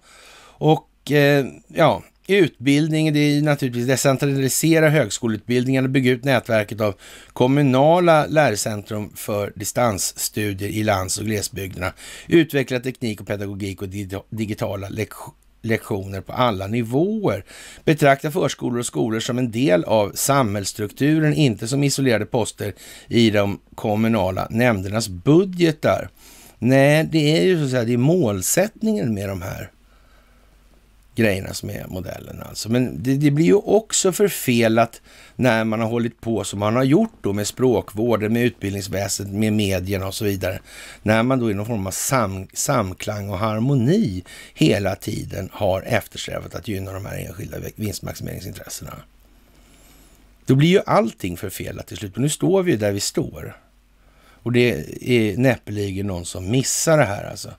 och eh, ja, Utbildning, det är naturligtvis decentralisera högskoleutbildningen och bygga ut nätverket av kommunala lärcentrum för distansstudier i lands och glesbygderna. Utveckla teknik och pedagogik och digitala lektioner på alla nivåer. Betrakta förskolor och skolor som en del av samhällsstrukturen, inte som isolerade poster i de kommunala nämndernas budgetar. Nej, det är ju så att säga, det är målsättningen med de här grejerna som är modellen alltså. Men det, det, blir ju också förfelat när man har hållit på som man har gjort då med språkvården, med utbildningsväsendet, med medierna och så vidare. När man då i någon form av sam, samklang och harmoni hela tiden har eftersträvat att gynna de här enskilda vinstmaximeringsintressena. Då blir ju allting förfelat till slut. Men nu står vi ju där vi står. Och det är näppeligen någon som missar det här alltså.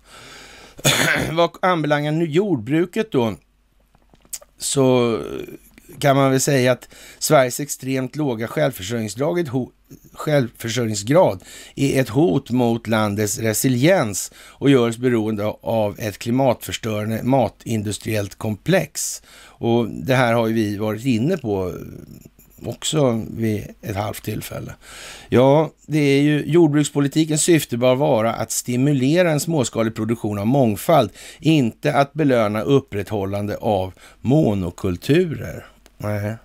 Vad anbelangar nu jordbruket då, så kan man väl säga att Sveriges extremt låga självförsörjningsgrad, är ett hot mot landets resiliens och gör oss beroende av ett klimatförstörande matindustriellt komplex. Och det här har ju vi varit inne på också vid ett halvt tillfälle. Ja, det är ju jordbrukspolitikens syfte bör vara att stimulera en småskalig produktion av mångfald, inte att belöna upprätthållande av monokulturer. Nej.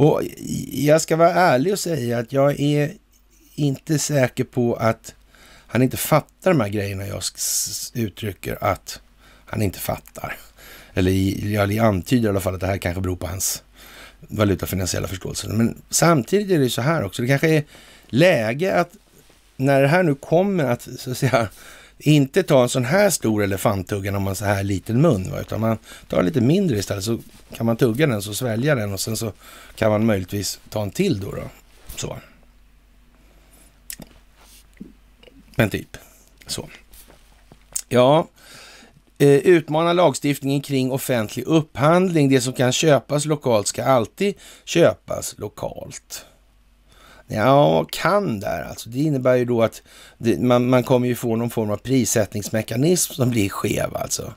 Och jag ska vara ärlig och säga att jag är inte säker på att han inte fattar de här grejerna jag uttrycker att han inte fattar. Eller jag antyder i alla fall att det här kanske beror på hans valutafinansiella förståelsen. Men samtidigt är det så här också, det kanske är läge att när det här nu kommer att, så att säga, inte ta en sån här stor elefanttugga om man så här liten mun, va? utan man tar lite mindre istället så kan man tugga den, så svälja den och sen så kan man möjligtvis ta en till då. då. Så. Men typ så. Ja, Eh, utmana lagstiftningen kring offentlig upphandling. Det som kan köpas lokalt ska alltid köpas lokalt. Ja, kan där alltså. Det innebär ju då att det, man, man kommer ju få någon form av prissättningsmekanism som blir skev alltså.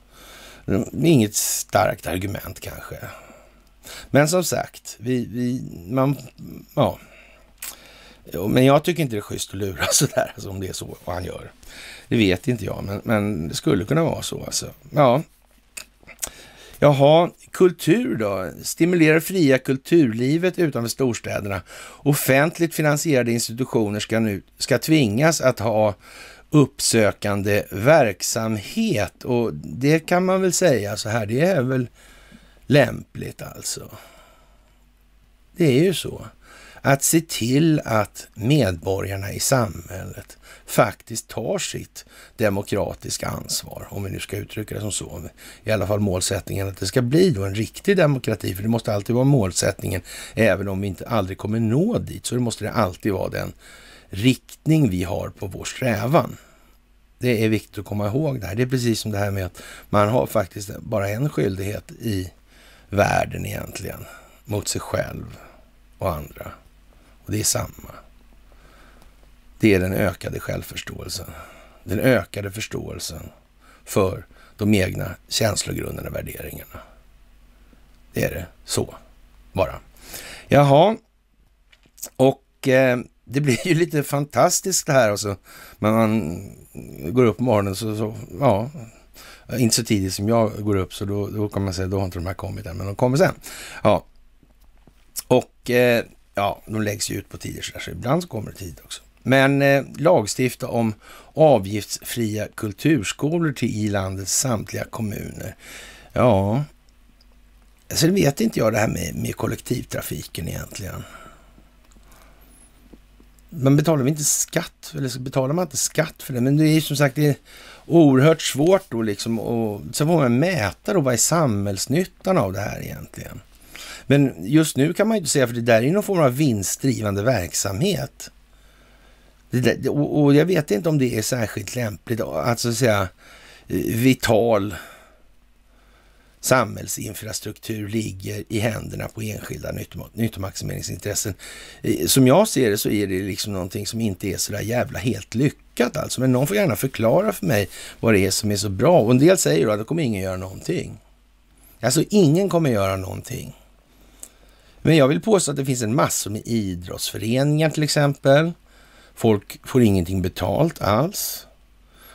Inget starkt argument kanske. Men som sagt, vi, vi, man, ja, Men jag tycker inte det är schysst att lura sådär, alltså, om det är så han gör. Det vet inte jag, men, men det skulle kunna vara så alltså. Ja. Jaha, kultur då? Stimulerar fria kulturlivet utanför storstäderna. Offentligt finansierade institutioner ska nu ska tvingas att ha uppsökande verksamhet och det kan man väl säga så här, det är väl lämpligt alltså. Det är ju så att se till att medborgarna i samhället faktiskt tar sitt demokratiska ansvar, om vi nu ska uttrycka det som så. I alla fall målsättningen att det ska bli då en riktig demokrati, för det måste alltid vara målsättningen, även om vi inte aldrig kommer nå dit, så det måste det alltid vara den riktning vi har på vår strävan. Det är viktigt att komma ihåg det här. Det är precis som det här med att man har faktiskt bara en skyldighet i världen egentligen, mot sig själv och andra. Och det är samma. Det är den ökade självförståelsen. Den ökade förståelsen för de egna känslogrunderna och värderingarna. Det är det så, bara. Jaha, och eh, det blir ju lite fantastiskt det här. Alltså. man, man går upp på morgonen så, så, ja, inte så tidigt som jag går upp, så då, då kan man säga då har inte de här kommit än, men de kommer sen. Ja, och eh, ja, de läggs ju ut på tider så, där, så ibland så kommer det tid också. Men eh, lagstifta om avgiftsfria kulturskolor till i landets samtliga kommuner. Ja, alltså det vet inte jag det här med, med kollektivtrafiken egentligen. Man betalar väl inte skatt, eller så betalar man inte skatt för det, men det är som sagt det är oerhört svårt då liksom och så får man mäta då vad är samhällsnyttan av det här egentligen. Men just nu kan man ju inte säga, för det där är någon form av vinstdrivande verksamhet. Där, och jag vet inte om det är särskilt lämpligt, alltså säga eh, vital samhällsinfrastruktur ligger i händerna på enskilda nyttomaximeringsintressen. Eh, som jag ser det så är det liksom någonting som inte är så där jävla helt lyckat alltså. Men någon får gärna förklara för mig vad det är som är så bra. Och en del säger då att då kommer ingen göra någonting. Alltså ingen kommer göra någonting. Men jag vill påstå att det finns en massa med idrottsföreningar till exempel. Folk får ingenting betalt alls.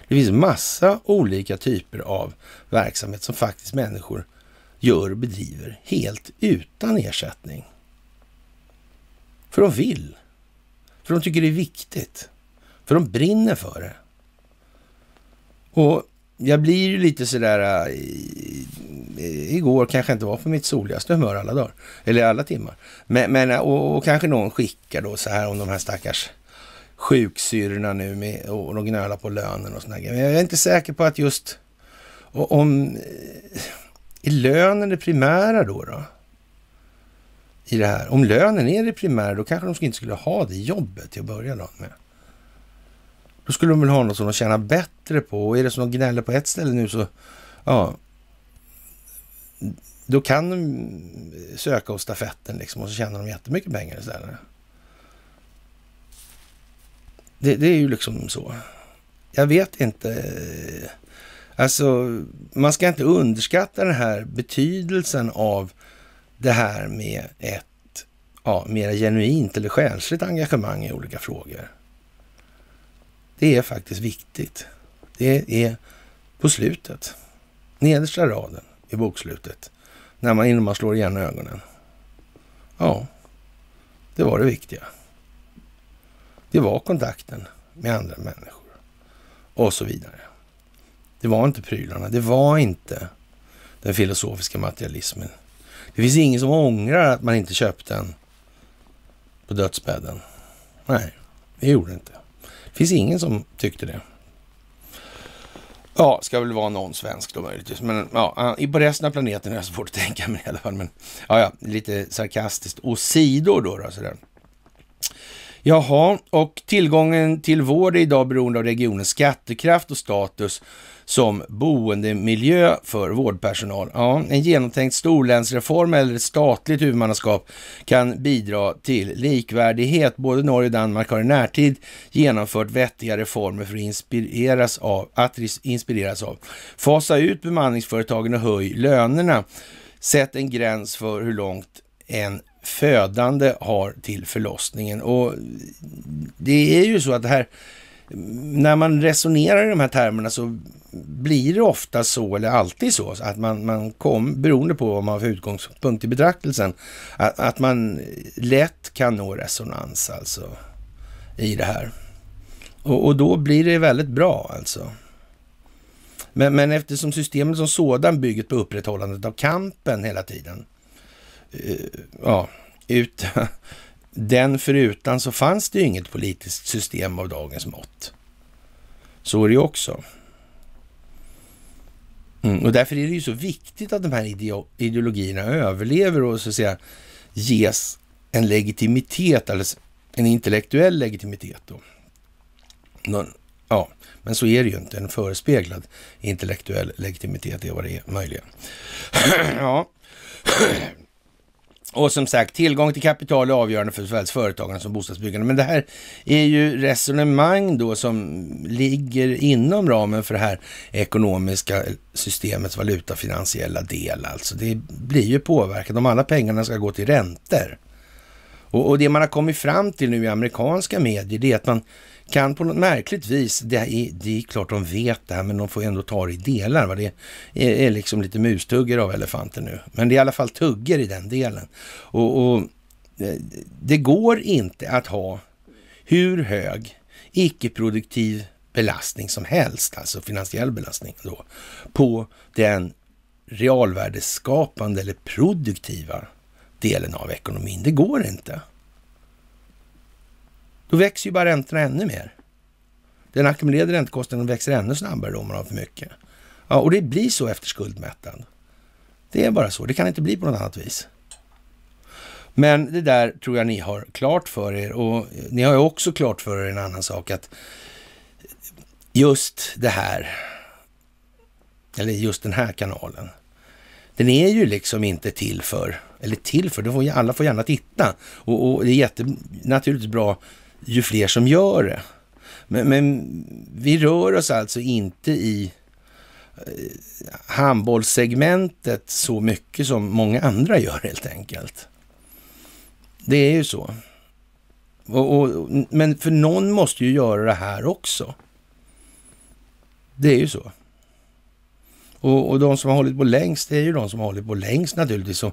Det finns massa olika typer av verksamhet som faktiskt människor gör och bedriver helt utan ersättning. För de vill. För de tycker det är viktigt. För de brinner för det. Och jag blir ju lite sådär, äh, igår kanske inte var på mitt soligaste humör alla dagar, eller alla timmar. Men, men äh, och, och, kanske någon skickar då så här om de här stackars sjuksyrorna nu med, och de gnölar på lönen och sådana grejer. Men jag är inte säker på att just om... Eh, är lönen det primära då? då? I det här. Om lönen är det primära, då kanske de inte skulle ha det jobbet till att börja med. Då skulle de väl ha något som de tjänar bättre på. Och är det som de gnäller på ett ställe nu så, ja, då kan de söka hos stafetten liksom och så tjänar de jättemycket pengar istället. Det, det är ju liksom så. Jag vet inte. Alltså, man ska inte underskatta den här betydelsen av det här med ett ja, mer genuint eller själsligt engagemang i olika frågor. Det är faktiskt viktigt. Det är på slutet, nedersta raden i bokslutet, när man, innan man slår igen ögonen. Ja, det var det viktiga. Det var kontakten med andra människor och så vidare. Det var inte prylarna, det var inte den filosofiska materialismen. Det finns ingen som ångrar att man inte köpte den på dödsbädden. Nej, det gjorde det inte. Det finns ingen som tyckte det. Ja, ska väl vara någon svensk då möjligtvis. Men ja, på resten av planeten är det svårt att tänka mig i alla fall. Men ja, ja, lite sarkastiskt. Och sidor då, då sådär. Jaha, och tillgången till vård är idag beroende av regionens skattekraft och status som boendemiljö för vårdpersonal. Ja, en genomtänkt storlänsreform eller ett statligt huvudmannaskap kan bidra till likvärdighet. Både Norge och Danmark har i närtid genomfört vettiga reformer för att inspireras av. Att inspireras av. Fasa ut bemanningsföretagen och höj lönerna. Sätt en gräns för hur långt en födande har till förlossningen. Och det är ju så att det här, när man resonerar i de här termerna så blir det ofta så, eller alltid så, att man, man kom, beroende på vad man har för utgångspunkt i betraktelsen, att, att man lätt kan nå resonans alltså i det här. Och, och då blir det väldigt bra alltså. Men, men eftersom systemet som sådan bygger på upprätthållandet av kampen hela tiden, Eh, ja, ut, den förutan så fanns det ju inget politiskt system av dagens mått. Så är det ju också. Mm, och därför är det ju så viktigt att de här ideologierna överlever och så att säga ges en legitimitet, alltså en intellektuell legitimitet då. Någon, ja, men så är det ju inte. En förespeglad intellektuell legitimitet är vad det är möjligen. ja. Och som sagt, tillgång till kapital är avgörande för såväl företagande som bostadsbyggande. Men det här är ju resonemang då som ligger inom ramen för det här ekonomiska systemets valutafinansiella del. Alltså det blir ju påverkat om alla pengarna ska gå till räntor. Och, och det man har kommit fram till nu i amerikanska medier, det är att man kan på något märkligt vis, det är, det är klart de vet det här, men de får ändå ta det i delar. Va? Det är, är liksom lite mustugger av elefanten nu. Men det är i alla fall tugger i den delen. Och, och eh, det går inte att ha hur hög icke-produktiv belastning som helst, alltså finansiell belastning då, på den realvärdeskapande eller produktiva delen av ekonomin. Det går inte. Då växer ju bara räntorna ännu mer. Den ackumulerade räntekostnaden växer ännu snabbare då om man har för mycket. Ja, och det blir så efter skuldmättnad. Det är bara så. Det kan inte bli på något annat vis. Men det där tror jag ni har klart för er och eh, ni har ju också klart för er en annan sak att just det här, eller just den här kanalen, den är ju liksom inte till för, eller till för, får, alla får gärna titta och, och det är jätte, naturligtvis bra ju fler som gör det. Men, men vi rör oss alltså inte i eh, handbollssegmentet så mycket som många andra gör helt enkelt. Det är ju så. Och, och, men för någon måste ju göra det här också. Det är ju så. Och, och de som har hållit på längst, det är ju de som har hållit på längst naturligtvis. Så,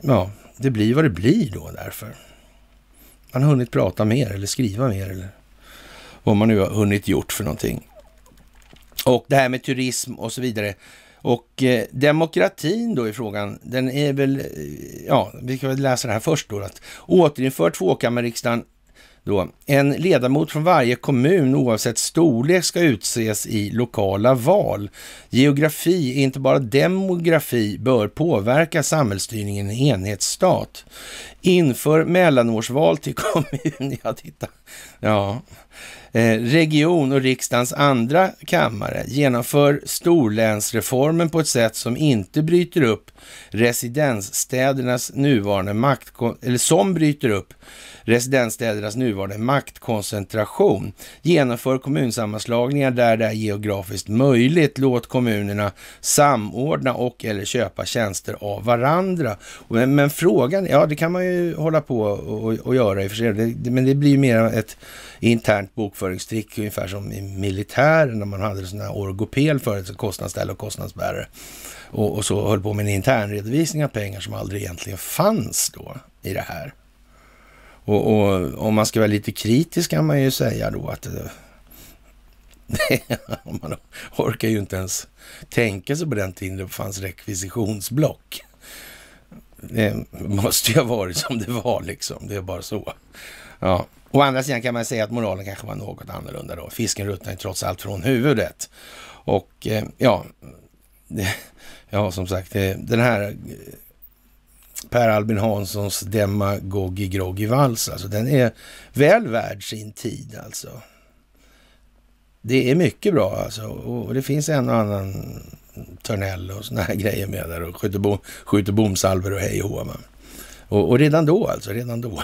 ja, det blir vad det blir då därför. Man har hunnit prata mer eller skriva mer eller vad man nu har hunnit gjort för någonting. Och det här med turism och så vidare. Och eh, demokratin då i frågan, den är väl, eh, ja, vi ska väl läsa det här först då. Att återinför tvåkammarriksdagen då. En ledamot från varje kommun oavsett storlek ska utses i lokala val. Geografi, inte bara demografi, bör påverka samhällsstyrningen i en enhetsstat. Inför mellanårsval till kommun. Ja, titta. Ja. Eh, region och riksdagens andra kammare genomför storlänsreformen på ett sätt som inte bryter upp residensstädernas nuvarande makt, eller som bryter upp residensstädernas nuvarande maktkoncentration. Genomför kommunsammanslagningar där det är geografiskt möjligt. Låt kommunerna samordna och eller köpa tjänster av varandra. Men, men frågan, ja det kan man ju hålla på och, och göra i och för sig, det, men det blir mer ett internt bokföringstrick, ungefär som i militären när man hade sådana här orgopel förut, kostnadsställe och kostnadsbärare. Och, och, så höll på med en intern redovisning av pengar som aldrig egentligen fanns då i det här. Och, och om man ska vara lite kritisk kan man ju säga då att eh, man orkar ju inte ens tänka sig på den tiden det fanns rekvisitionsblock. Det måste ju ha varit som det var liksom. Det är bara så. Ja. Å andra sidan kan man säga att moralen kanske var något annorlunda då. Fisken ruttnade ju trots allt från huvudet. Och eh, ja, ja som sagt, eh, den här eh, Per Albin Hanssons Demagogi Groggy Vals. Alltså, den är väl värd sin tid alltså. Det är mycket bra alltså. Och det finns en och annan Törnell och såna här grejer med där och skjuter, bom, skjuter bomsalver och hej och och, och redan då alltså, redan då.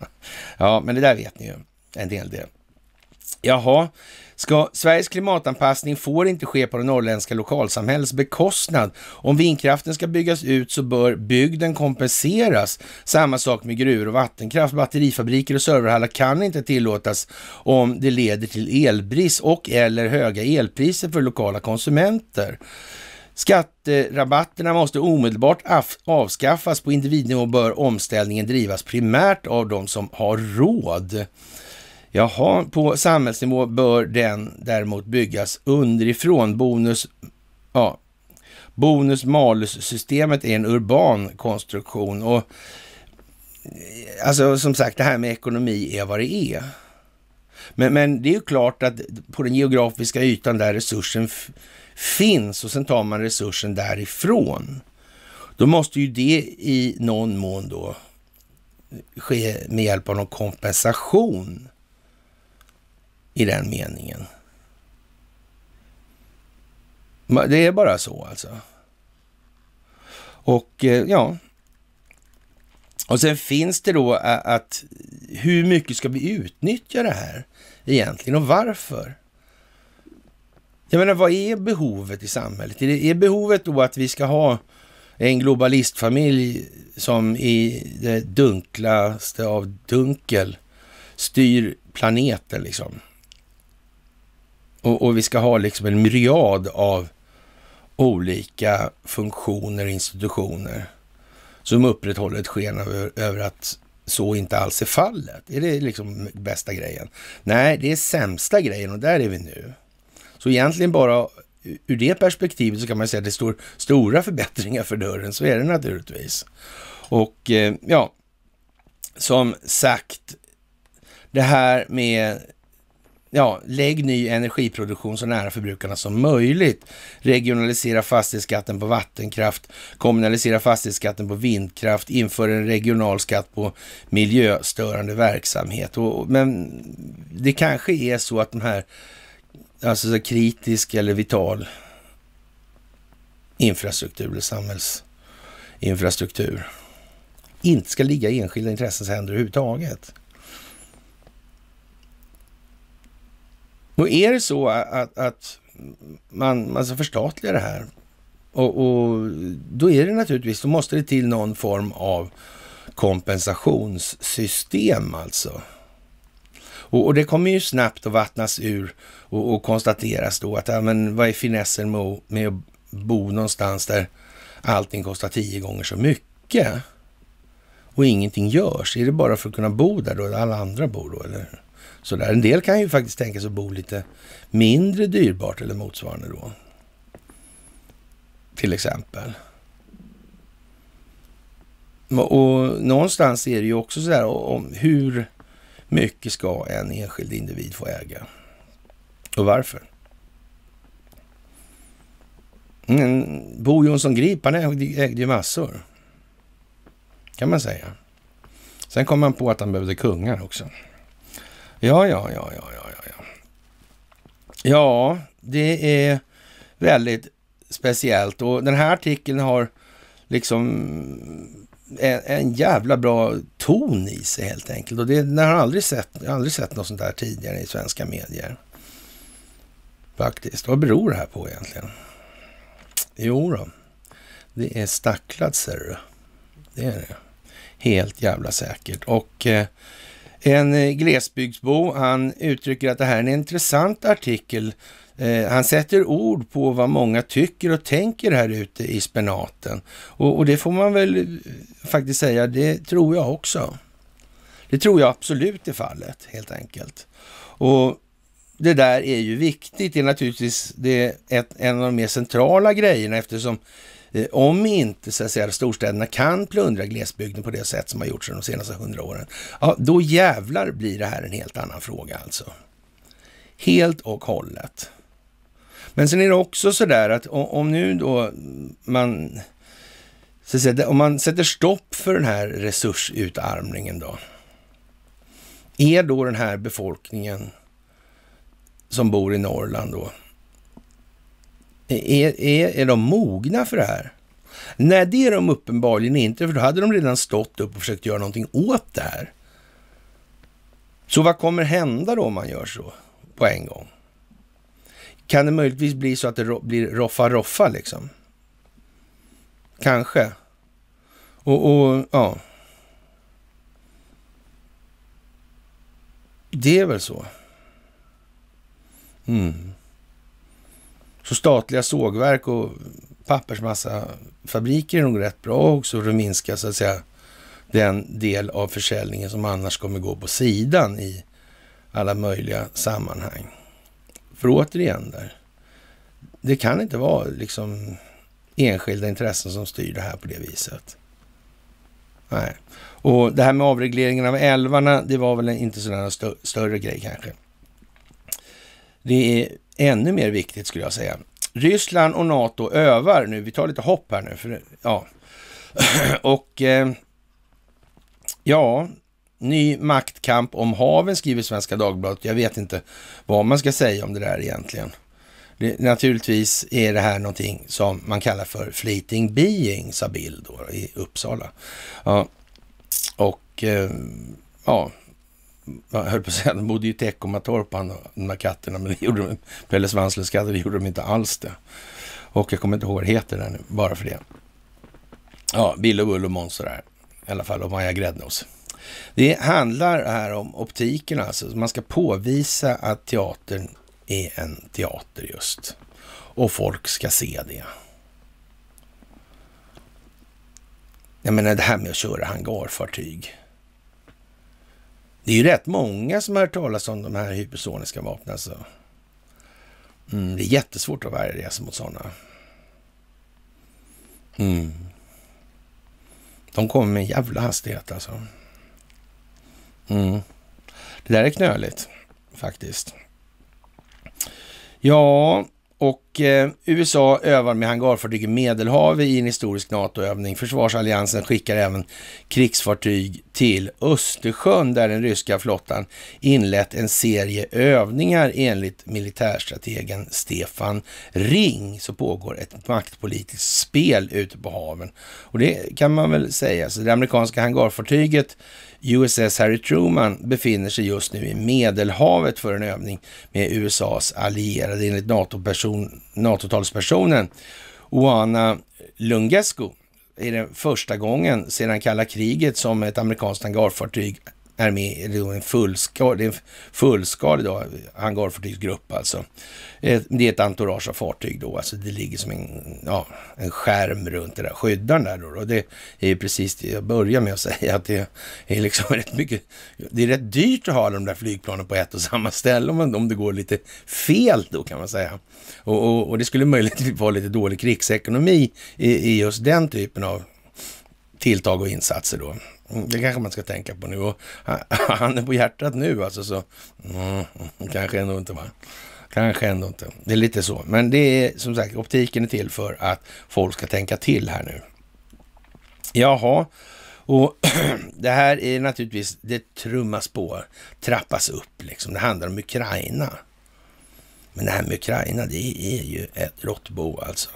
ja, men det där vet ni ju en del det. Jaha, Ska Sveriges klimatanpassning får inte ske på det norrländska lokalsamhällets bekostnad. Om vindkraften ska byggas ut så bör bygden kompenseras. Samma sak med gruvor och vattenkraft. Batterifabriker och serverhallar kan inte tillåtas om det leder till elbrist och eller höga elpriser för lokala konsumenter. Skatterabatterna måste omedelbart avskaffas. På individnivå bör omställningen drivas primärt av de som har råd. Jaha, på samhällsnivå bör den däremot byggas underifrån. Bonus, ja, bonus-malus-systemet är en urban konstruktion och eh, alltså som sagt, det här med ekonomi är vad det är. Men, men det är ju klart att på den geografiska ytan där resursen finns och sen tar man resursen därifrån. Då måste ju det i någon mån då ske med hjälp av någon kompensation i den meningen. Det är bara så alltså. Och eh, ja, och sen finns det då att hur mycket ska vi utnyttja det här egentligen och varför? Jag menar, vad är behovet i samhället? Är behovet då att vi ska ha en globalistfamilj som i det dunklaste av dunkel styr planeten liksom? Och, och, vi ska ha liksom en myriad av olika funktioner och institutioner som upprätthåller ett sken över, över att så inte alls är fallet. Är det liksom bästa grejen? Nej, det är sämsta grejen och där är vi nu. Så egentligen bara ur det perspektivet så kan man säga att det står stora förbättringar för dörren. Så är det naturligtvis. Och eh, ja, som sagt, det här med ja, lägg ny energiproduktion så nära förbrukarna som möjligt. Regionalisera fastighetsskatten på vattenkraft, kommunalisera fastighetsskatten på vindkraft, inför en regional skatt på miljöstörande verksamhet. Och, men det kanske är så att de här, alltså så kritisk eller vital infrastruktur eller samhällsinfrastruktur inte ska ligga i enskilda intressens händer överhuvudtaget. Och är det så att, att man, man ska förstatliga det här och, och, då är det naturligtvis, då måste det till någon form av kompensationssystem alltså. Och, och det kommer ju snabbt att vattnas ur och, och konstateras då att ja, men vad är finessen med, med att bo någonstans där allting kostar tio gånger så mycket och ingenting görs? Är det bara för att kunna bo där då, där alla andra bor då, eller? Sådär. En del kan ju faktiskt tänka sig att bo lite mindre dyrbart eller motsvarande då. Till exempel. Och någonstans är det ju också sådär om hur mycket ska en enskild individ få äga? Och varför? Mm, Bo Jonsson Grip, han ägde, ägde ju massor. Kan man säga. Sen kom han på att han behövde kungar också. Ja, ja, ja, ja, ja, ja. Ja, det är väldigt speciellt och den här artikeln har liksom en, en jävla bra ton i sig helt enkelt. Och det jag har aldrig sett, jag har aldrig sett något sånt där tidigare i svenska medier. Faktiskt. Vad beror det här på egentligen? Jo då, det är stacklat ser du. Det är det. Helt jävla säkert. Och eh, en eh, glesbygdsbo, han uttrycker att det här är en intressant artikel. Eh, han sätter ord på vad många tycker och tänker här ute i spenaten. Och, och det får man väl eh, faktiskt säga, det tror jag också. Det tror jag absolut är fallet, helt enkelt. Och det där är ju viktigt. Det är naturligtvis det ett, en av de mer centrala grejerna eftersom Eh, Eh, om inte så att säga, storstäderna kan plundra glesbygden på det sätt som har gjorts de senaste hundra åren, ja, då jävlar blir det här en helt annan fråga alltså. Helt och hållet. Men sen är det också så där att om nu då man, så att säga, om man sätter stopp för den här resursutarmningen då, är då den här befolkningen som bor i Norrland då, är, är, är de mogna för det här? Nej, det är de uppenbarligen inte, för då hade de redan stått upp och försökt göra någonting åt det här. Så vad kommer hända då om man gör så på en gång? Kan det möjligtvis bli så att det blir roffa-roffa liksom? Kanske. Och, och, ja. Det är väl så. Mm. Så statliga sågverk och pappersmassafabriker är nog rätt bra också för att minska så att säga den del av försäljningen som annars kommer gå på sidan i alla möjliga sammanhang. För återigen där, det kan inte vara liksom enskilda intressen som styr det här på det viset. Nej. Och det här med avregleringen av älvarna, det var väl inte sådana stö större grej kanske. Det är ännu mer viktigt skulle jag säga. Ryssland och NATO övar nu. Vi tar lite hopp här nu. För, ja. och eh, ja, ny maktkamp om haven skriver Svenska Dagbladet. Jag vet inte vad man ska säga om det där egentligen. Det, naturligtvis är det här någonting som man kallar för fleeting being, sa Bill då i Uppsala. Ja, och eh, ja, jag höll på att säga, de bodde ju i Teckomatorp, de här katterna, men det gjorde de, Pelle Svanslös katter, det gjorde de inte alls det. Och jag kommer inte ihåg vad det heter där nu, bara för det. Ja, Bill och Bull och Måns där, i alla fall, och Maja Gräddnos. Det handlar här om optiken alltså. Man ska påvisa att teatern är en teater just. Och folk ska se det. Jag menar det här med att köra hangarfartyg. Det är ju rätt många som har hört talas om de här hypersoniska vapnen. Alltså. Mm, det är jättesvårt att värja sig mot sådana. Mm. De kommer med en jävla hastighet alltså. Mm. Det där är knöligt faktiskt. Ja, och eh, USA övar med hangarfartyg i Medelhavet i en historisk NATO-övning. Försvarsalliansen skickar även krigsfartyg till Östersjön där den ryska flottan inlett en serie övningar enligt militärstrategen Stefan Ring. Så pågår ett maktpolitiskt spel ute på haven. Och det kan man väl säga. Så det amerikanska hangarfartyget USS Harry Truman befinner sig just nu i Medelhavet för en övning med USAs allierade enligt NATO-talspersonen NATO Oana Lungescu är det första gången sedan kalla kriget som ett amerikanskt hangarfartyg är med i en fullskalig, en fullskalig då, hangarfartygsgrupp alltså. Eh, det är ett entourage av fartyg då, alltså det ligger som en, ja, en skärm runt det där skyddaren där då. Och det är ju precis det jag börjar med att säga, att det är liksom rätt mycket, det är rätt dyrt att ha de där flygplanen på ett och samma ställe om, om det går lite fel då kan man säga. Och, och, och det skulle möjligtvis vara lite dålig krigsekonomi i, i just den typen av tilltag och insatser då. Mm, det kanske man ska tänka på nu. Och han är på hjärtat nu alltså, så mm, kanske ändå inte va. Kanske ändå inte. Det är lite så. Men det är som sagt, optiken är till för att folk ska tänka till här nu. Jaha, och det här är naturligtvis, det trummas på, trappas upp liksom. Det handlar om Ukraina. Men det här med Ukraina, det är ju ett råttbo alltså.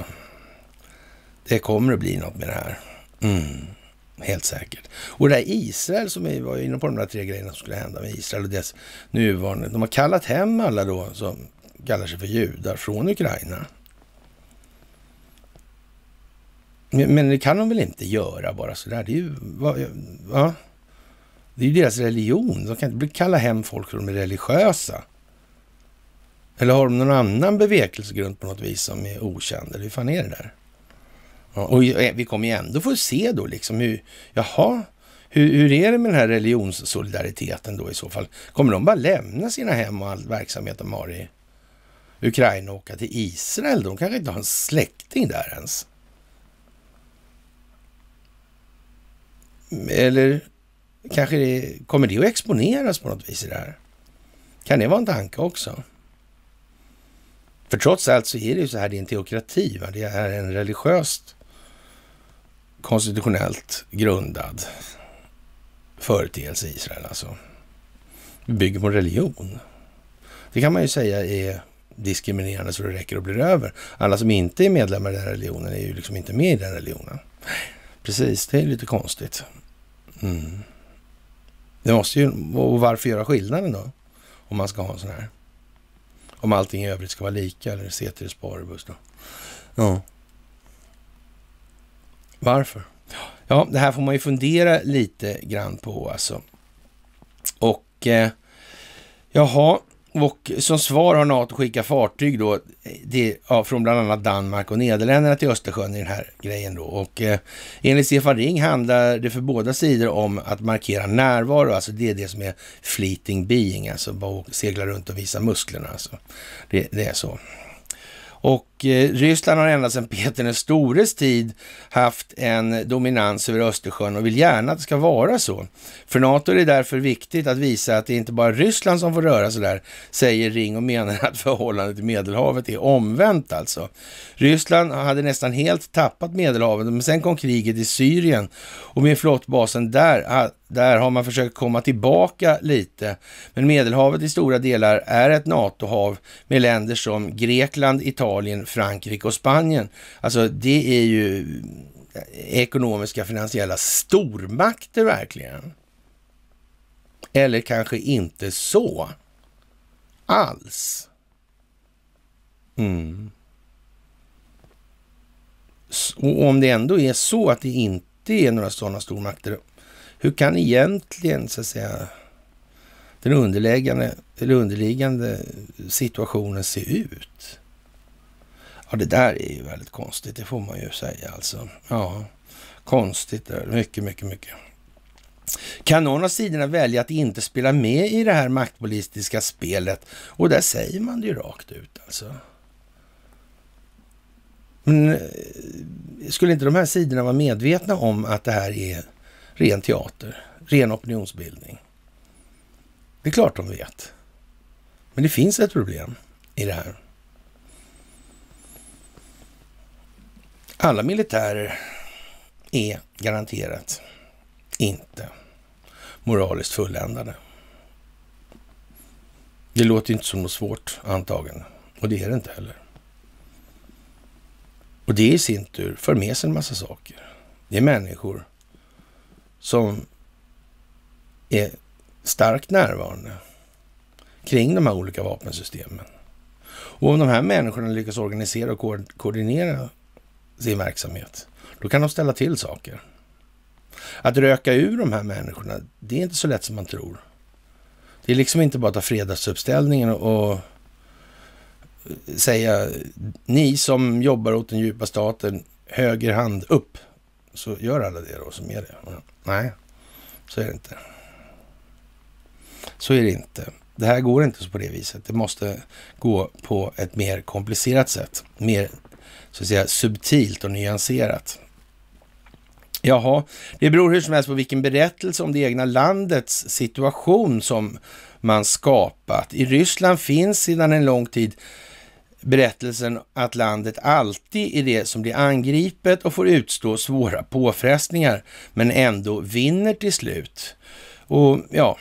Det kommer att bli något med det här. Mm. Helt säkert. Och det här Israel som vi var inne på, de där tre grejerna som skulle hända med Israel och dess nuvarande. De har kallat hem alla då som kallar sig för judar från Ukraina. Men det kan de väl inte göra bara sådär? Det är ju, ja, det är ju deras religion. De kan inte kalla hem folk för de är religiösa. Eller har de någon annan bevekelsegrund på något vis som är okänd? Eller hur fan är det där? Och vi eh, kommer ju ändå få se då liksom hur, jaha, hur, hur är det med den här religionssolidariteten då i så fall? Kommer de bara lämna sina hem och all verksamhet de har i Ukraina och åka till Israel? De kanske inte har en släkting där ens. Eller kanske det, kommer det att exponeras på något vis i det här? Kan det vara en tanke också? För trots allt så är det ju så här, det är en teokrati, va? det är en religiöst konstitutionellt grundad företeelse i Israel alltså. Det bygger på religion. Det kan man ju säga är diskriminerande så det räcker och blir över. Alla som inte är medlemmar i den religionen är ju liksom inte med i den religionen. Precis, det är lite konstigt. Mm. Det måste ju, och varför göra skillnaden då? Om man ska ha en sån här. Om allting i övrigt ska vara lika, eller Ceteris paribus då. Ja. Varför? Ja, det här får man ju fundera lite grann på alltså. Och eh, jaha, och som svar har NATO skickat fartyg då, det, ja, från bland annat Danmark och Nederländerna till Östersjön i den här grejen då. Och eh, enligt Stefan Ring handlar det för båda sidor om att markera närvaro, alltså det är det som är fleeting being, alltså bara segla runt och visa musklerna. Alltså. Det, det är så. Och Eh, Ryssland har ända sedan Peter den stores tid haft en dominans över Östersjön och vill gärna att det ska vara så. För NATO är det därför viktigt att visa att det inte bara är Ryssland som får röra sig där, säger Ring och menar att förhållandet till Medelhavet är omvänt alltså. Ryssland hade nästan helt tappat Medelhavet, men sen kom kriget i Syrien och med flottbasen där ah, där har man försökt komma tillbaka lite. Men Medelhavet i stora delar är ett NATO-hav med länder som Grekland, Italien, Frankrike och Spanien. Alltså det är ju eh, ekonomiska finansiella stormakter verkligen. Eller kanske inte så alls. Mm. Och om det ändå är så att det inte är några sådana stormakter hur kan egentligen så att säga den underliggande, eller underliggande situationen se ut? Ja, det där är ju väldigt konstigt, det får man ju säga alltså. Ja, konstigt, mycket, mycket, mycket. Kan någon av sidorna välja att inte spela med i det här maktpolitiska spelet? Och där säger man det ju rakt ut alltså. Men eh, skulle inte de här sidorna vara medvetna om att det här är ren teater, ren opinionsbildning. Det är klart de vet. Men det finns ett problem i det här. Alla militärer är garanterat inte moraliskt fulländade. Det låter inte som något svårt antagande och det är det inte heller. Och det i sin tur för med sig en massa saker. Det är människor som är starkt närvarande kring de här olika vapensystemen. Och om de här människorna lyckas organisera och ko koordinera sin verksamhet, då kan de ställa till saker. Att röka ur de här människorna, det är inte så lätt som man tror. Det är liksom inte bara att ta fredagsuppställningen och säga ni som jobbar åt den djupa staten, höger hand upp, så gör alla det då som är det. Nej, så är det inte. Så är det inte. Det här går inte på det viset. Det måste gå på ett mer komplicerat sätt. Mer så att säga subtilt och nyanserat. Jaha, det beror hur som helst på vilken berättelse om det egna landets situation som man skapat. I Ryssland finns sedan en lång tid berättelsen att landet alltid är det som blir angripet och får utstå svåra påfrestningar, men ändå vinner till slut. Och ja,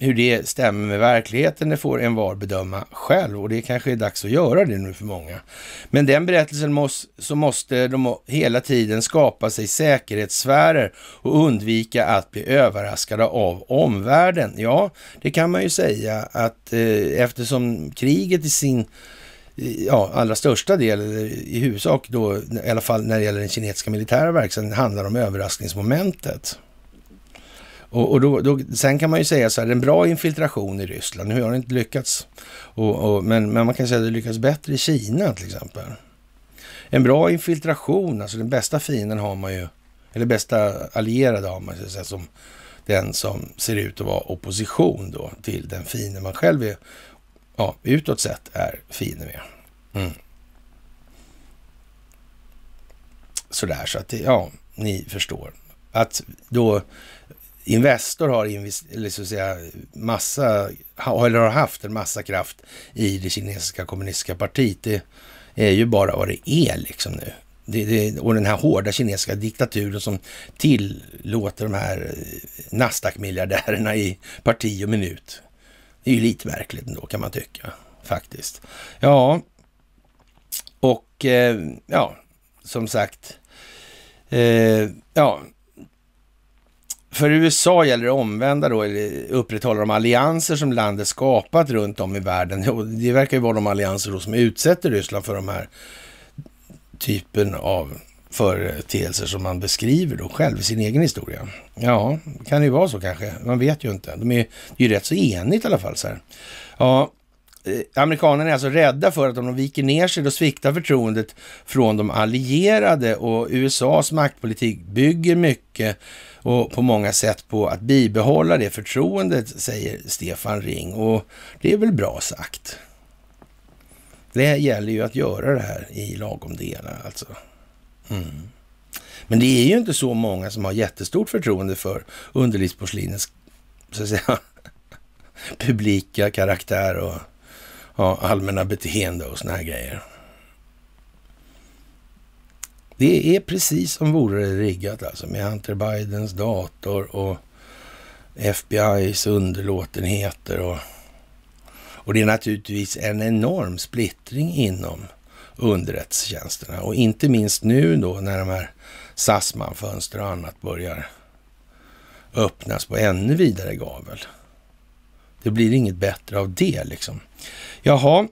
hur det stämmer med verkligheten, det får en var bedöma själv och det kanske är dags att göra det nu för många. Men den berättelsen måste, så måste de hela tiden skapa sig säkerhetssfärer och undvika att bli överraskade av omvärlden. Ja, det kan man ju säga att eh, eftersom kriget i sin eh, ja, allra största del, i huvudsak då, i alla fall när det gäller den kinesiska militära verksamheten, handlar om överraskningsmomentet. Och, och då, då, sen kan man ju säga så här, en bra infiltration i Ryssland, nu har det inte lyckats, och, och, men, men man kan säga att det lyckas bättre i Kina till exempel. En bra infiltration, alltså den bästa fienden har man ju, eller bästa allierade har man ju, som den som ser ut att vara opposition då till den fienden man själv är, ja, utåt sett är fiende med. Mm. Sådär, så att det, ja, ni förstår. Att då Investor har eller så att säga, massa, eller har haft en massa kraft i det kinesiska kommunistiska partiet. Det är ju bara vad det är liksom nu. Det, det, och den här hårda kinesiska diktaturen som tillåter de här eh, Nasdaq-miljardärerna i parti och minut. Det är ju lite märkligt ändå kan man tycka, faktiskt. Ja, och eh, ja, som sagt, eh, ja, för USA gäller det omvända då, upprätthålla de allianser som landet skapat runt om i världen. Det verkar ju vara de allianser då som utsätter Ryssland för de här typen av företeelser som man beskriver då själv i sin egen historia. Ja, kan det ju vara så kanske. Man vet ju inte. De är, det är ju rätt så enigt i alla fall. Så här. Ja, eh, amerikanerna är alltså rädda för att om de viker ner sig då sviktar förtroendet från de allierade och USAs maktpolitik bygger mycket och på många sätt på att bibehålla det förtroendet, säger Stefan Ring. Och det är väl bra sagt. Det gäller ju att göra det här i lagom delar alltså. Mm. Men det är ju inte så många som har jättestort förtroende för underlivsporslinets så att säga, publika karaktär och ja, allmänna beteende och såna här grejer. Det är precis som vore det riggat alltså med Hunter Bidens dator och FBIs underlåtenheter och, och det är naturligtvis en enorm splittring inom underrättelsetjänsterna och inte minst nu då när de här SAS-fönster och annat börjar öppnas på ännu vidare gavel. Det blir inget bättre av det liksom. Jaha,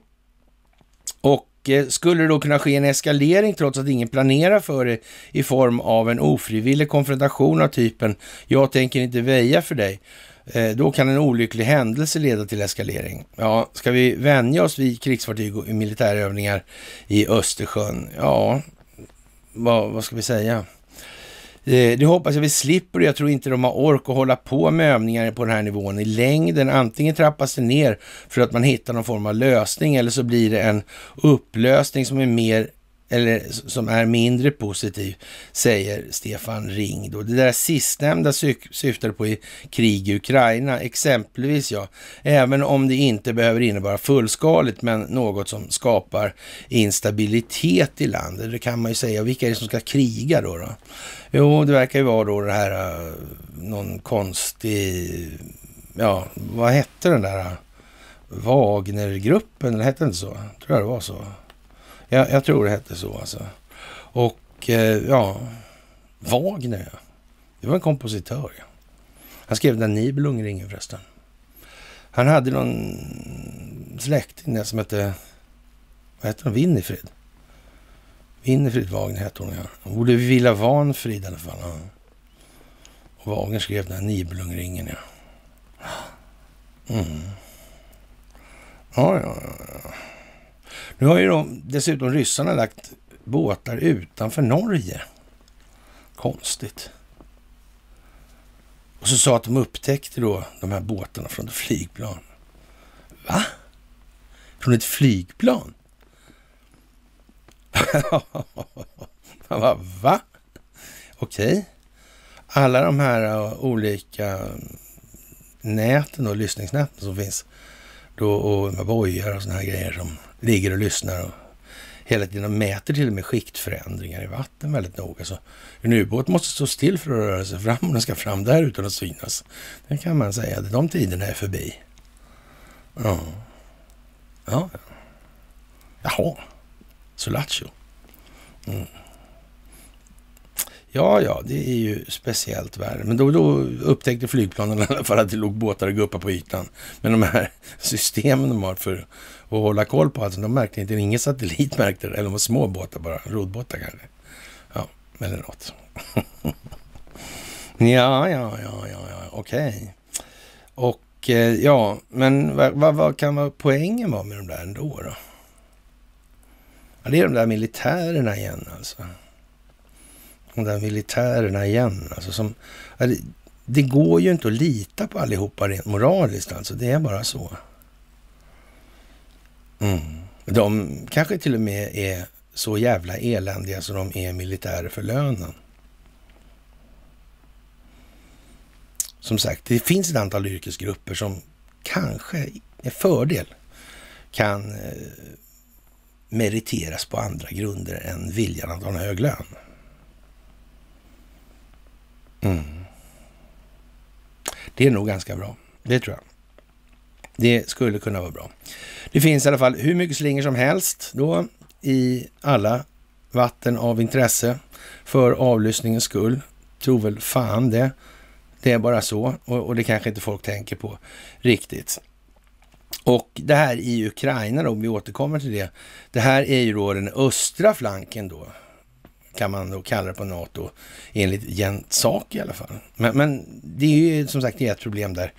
Eh, skulle det då kunna ske en eskalering trots att ingen planerar för det i form av en ofrivillig konfrontation av typen “jag tänker inte väja för dig”. Eh, då kan en olycklig händelse leda till eskalering. Ja, ska vi vänja oss vid krigsfartyg och militärövningar i Östersjön? Ja, vad, vad ska vi säga? Eh, det hoppas jag vi slipper jag tror inte de har ork att hålla på med övningar på den här nivån i längden. Antingen trappas det ner för att man hittar någon form av lösning eller så blir det en upplösning som är mer eller som är mindre positiv, säger Stefan Ring. Då. Det där sistnämnda syftar på i krig i Ukraina, exempelvis ja, även om det inte behöver innebära fullskaligt, men något som skapar instabilitet i landet. Det kan man ju säga. Vilka är det som ska kriga då? då? Jo, det verkar ju vara då det här, eh, någon konstig, ja, vad hette den där eh, Wagnergruppen, eller hette den inte så? Tror jag det var så. Jag, jag tror det hette så alltså. Och eh, ja, Wagner ja. Det var en kompositör ja. Han skrev den Nibelungringen förresten. Han hade någon släkting där som hette, vad hette hon, Winifred? Winifred Wagner hette hon ja. Hon borde Villa Vanfrid i alla fall. Ja. Och Wagner skrev den här Nibelungringen ja. Mm. Ja, ja, ja. Nu har ju de, dessutom ryssarna lagt båtar utanför Norge. Konstigt. Och så sa att de upptäckte då de här båtarna från ett flygplan. Va? Från ett flygplan? Va? Okej. Okay. Alla de här eh, olika näten och lyssningsnäten som finns då, och med bojar och såna här grejer som ligger och lyssnar och hela tiden mäter till och med skiktförändringar i vatten väldigt noga. Så en ubåt måste stå still för att röra sig fram om den ska fram där utan att synas. Det kan man säga. De tiderna är förbi. Ja. Ja. Jaha. Sulacho. Mm. Ja, ja, det är ju speciellt värre. Men då, då upptäckte flygplanen i alla fall att det låg båtar och guppar på ytan. Men de här systemen de har för att hålla koll på alltså, de märkte inte, ingen satellit märkte det, eller de var små båtar bara, Roddbåtar kanske. Ja, eller något. ja, ja, ja, ja, ja, okej. Okay. Och eh, ja, men vad, vad, vad kan vara poängen vara med de där ändå då? Ja, det är de där militärerna igen alltså de där militärerna igen. Alltså som, alltså, det, går ju inte att lita på allihopa rent moraliskt alltså. Det är bara så. Mm. De kanske till och med är så jävla eländiga så de är militärer för lönen. Som sagt, det finns ett antal yrkesgrupper som kanske med fördel kan eh, meriteras på andra grunder än viljan att ha en hög lön. Mm. Det är nog ganska bra. Det tror jag. Det skulle kunna vara bra. Det finns i alla fall hur mycket slingor som helst då i alla vatten av intresse för avlyssningens skull. Tror väl fan det. Det är bara så och, och det kanske inte folk tänker på riktigt. Och det här i Ukraina då, om vi återkommer till det. Det här är ju då den östra flanken då, kan man då kalla det på NATO, enligt Jens sak i alla fall. Men, men det är ju som sagt ett problem där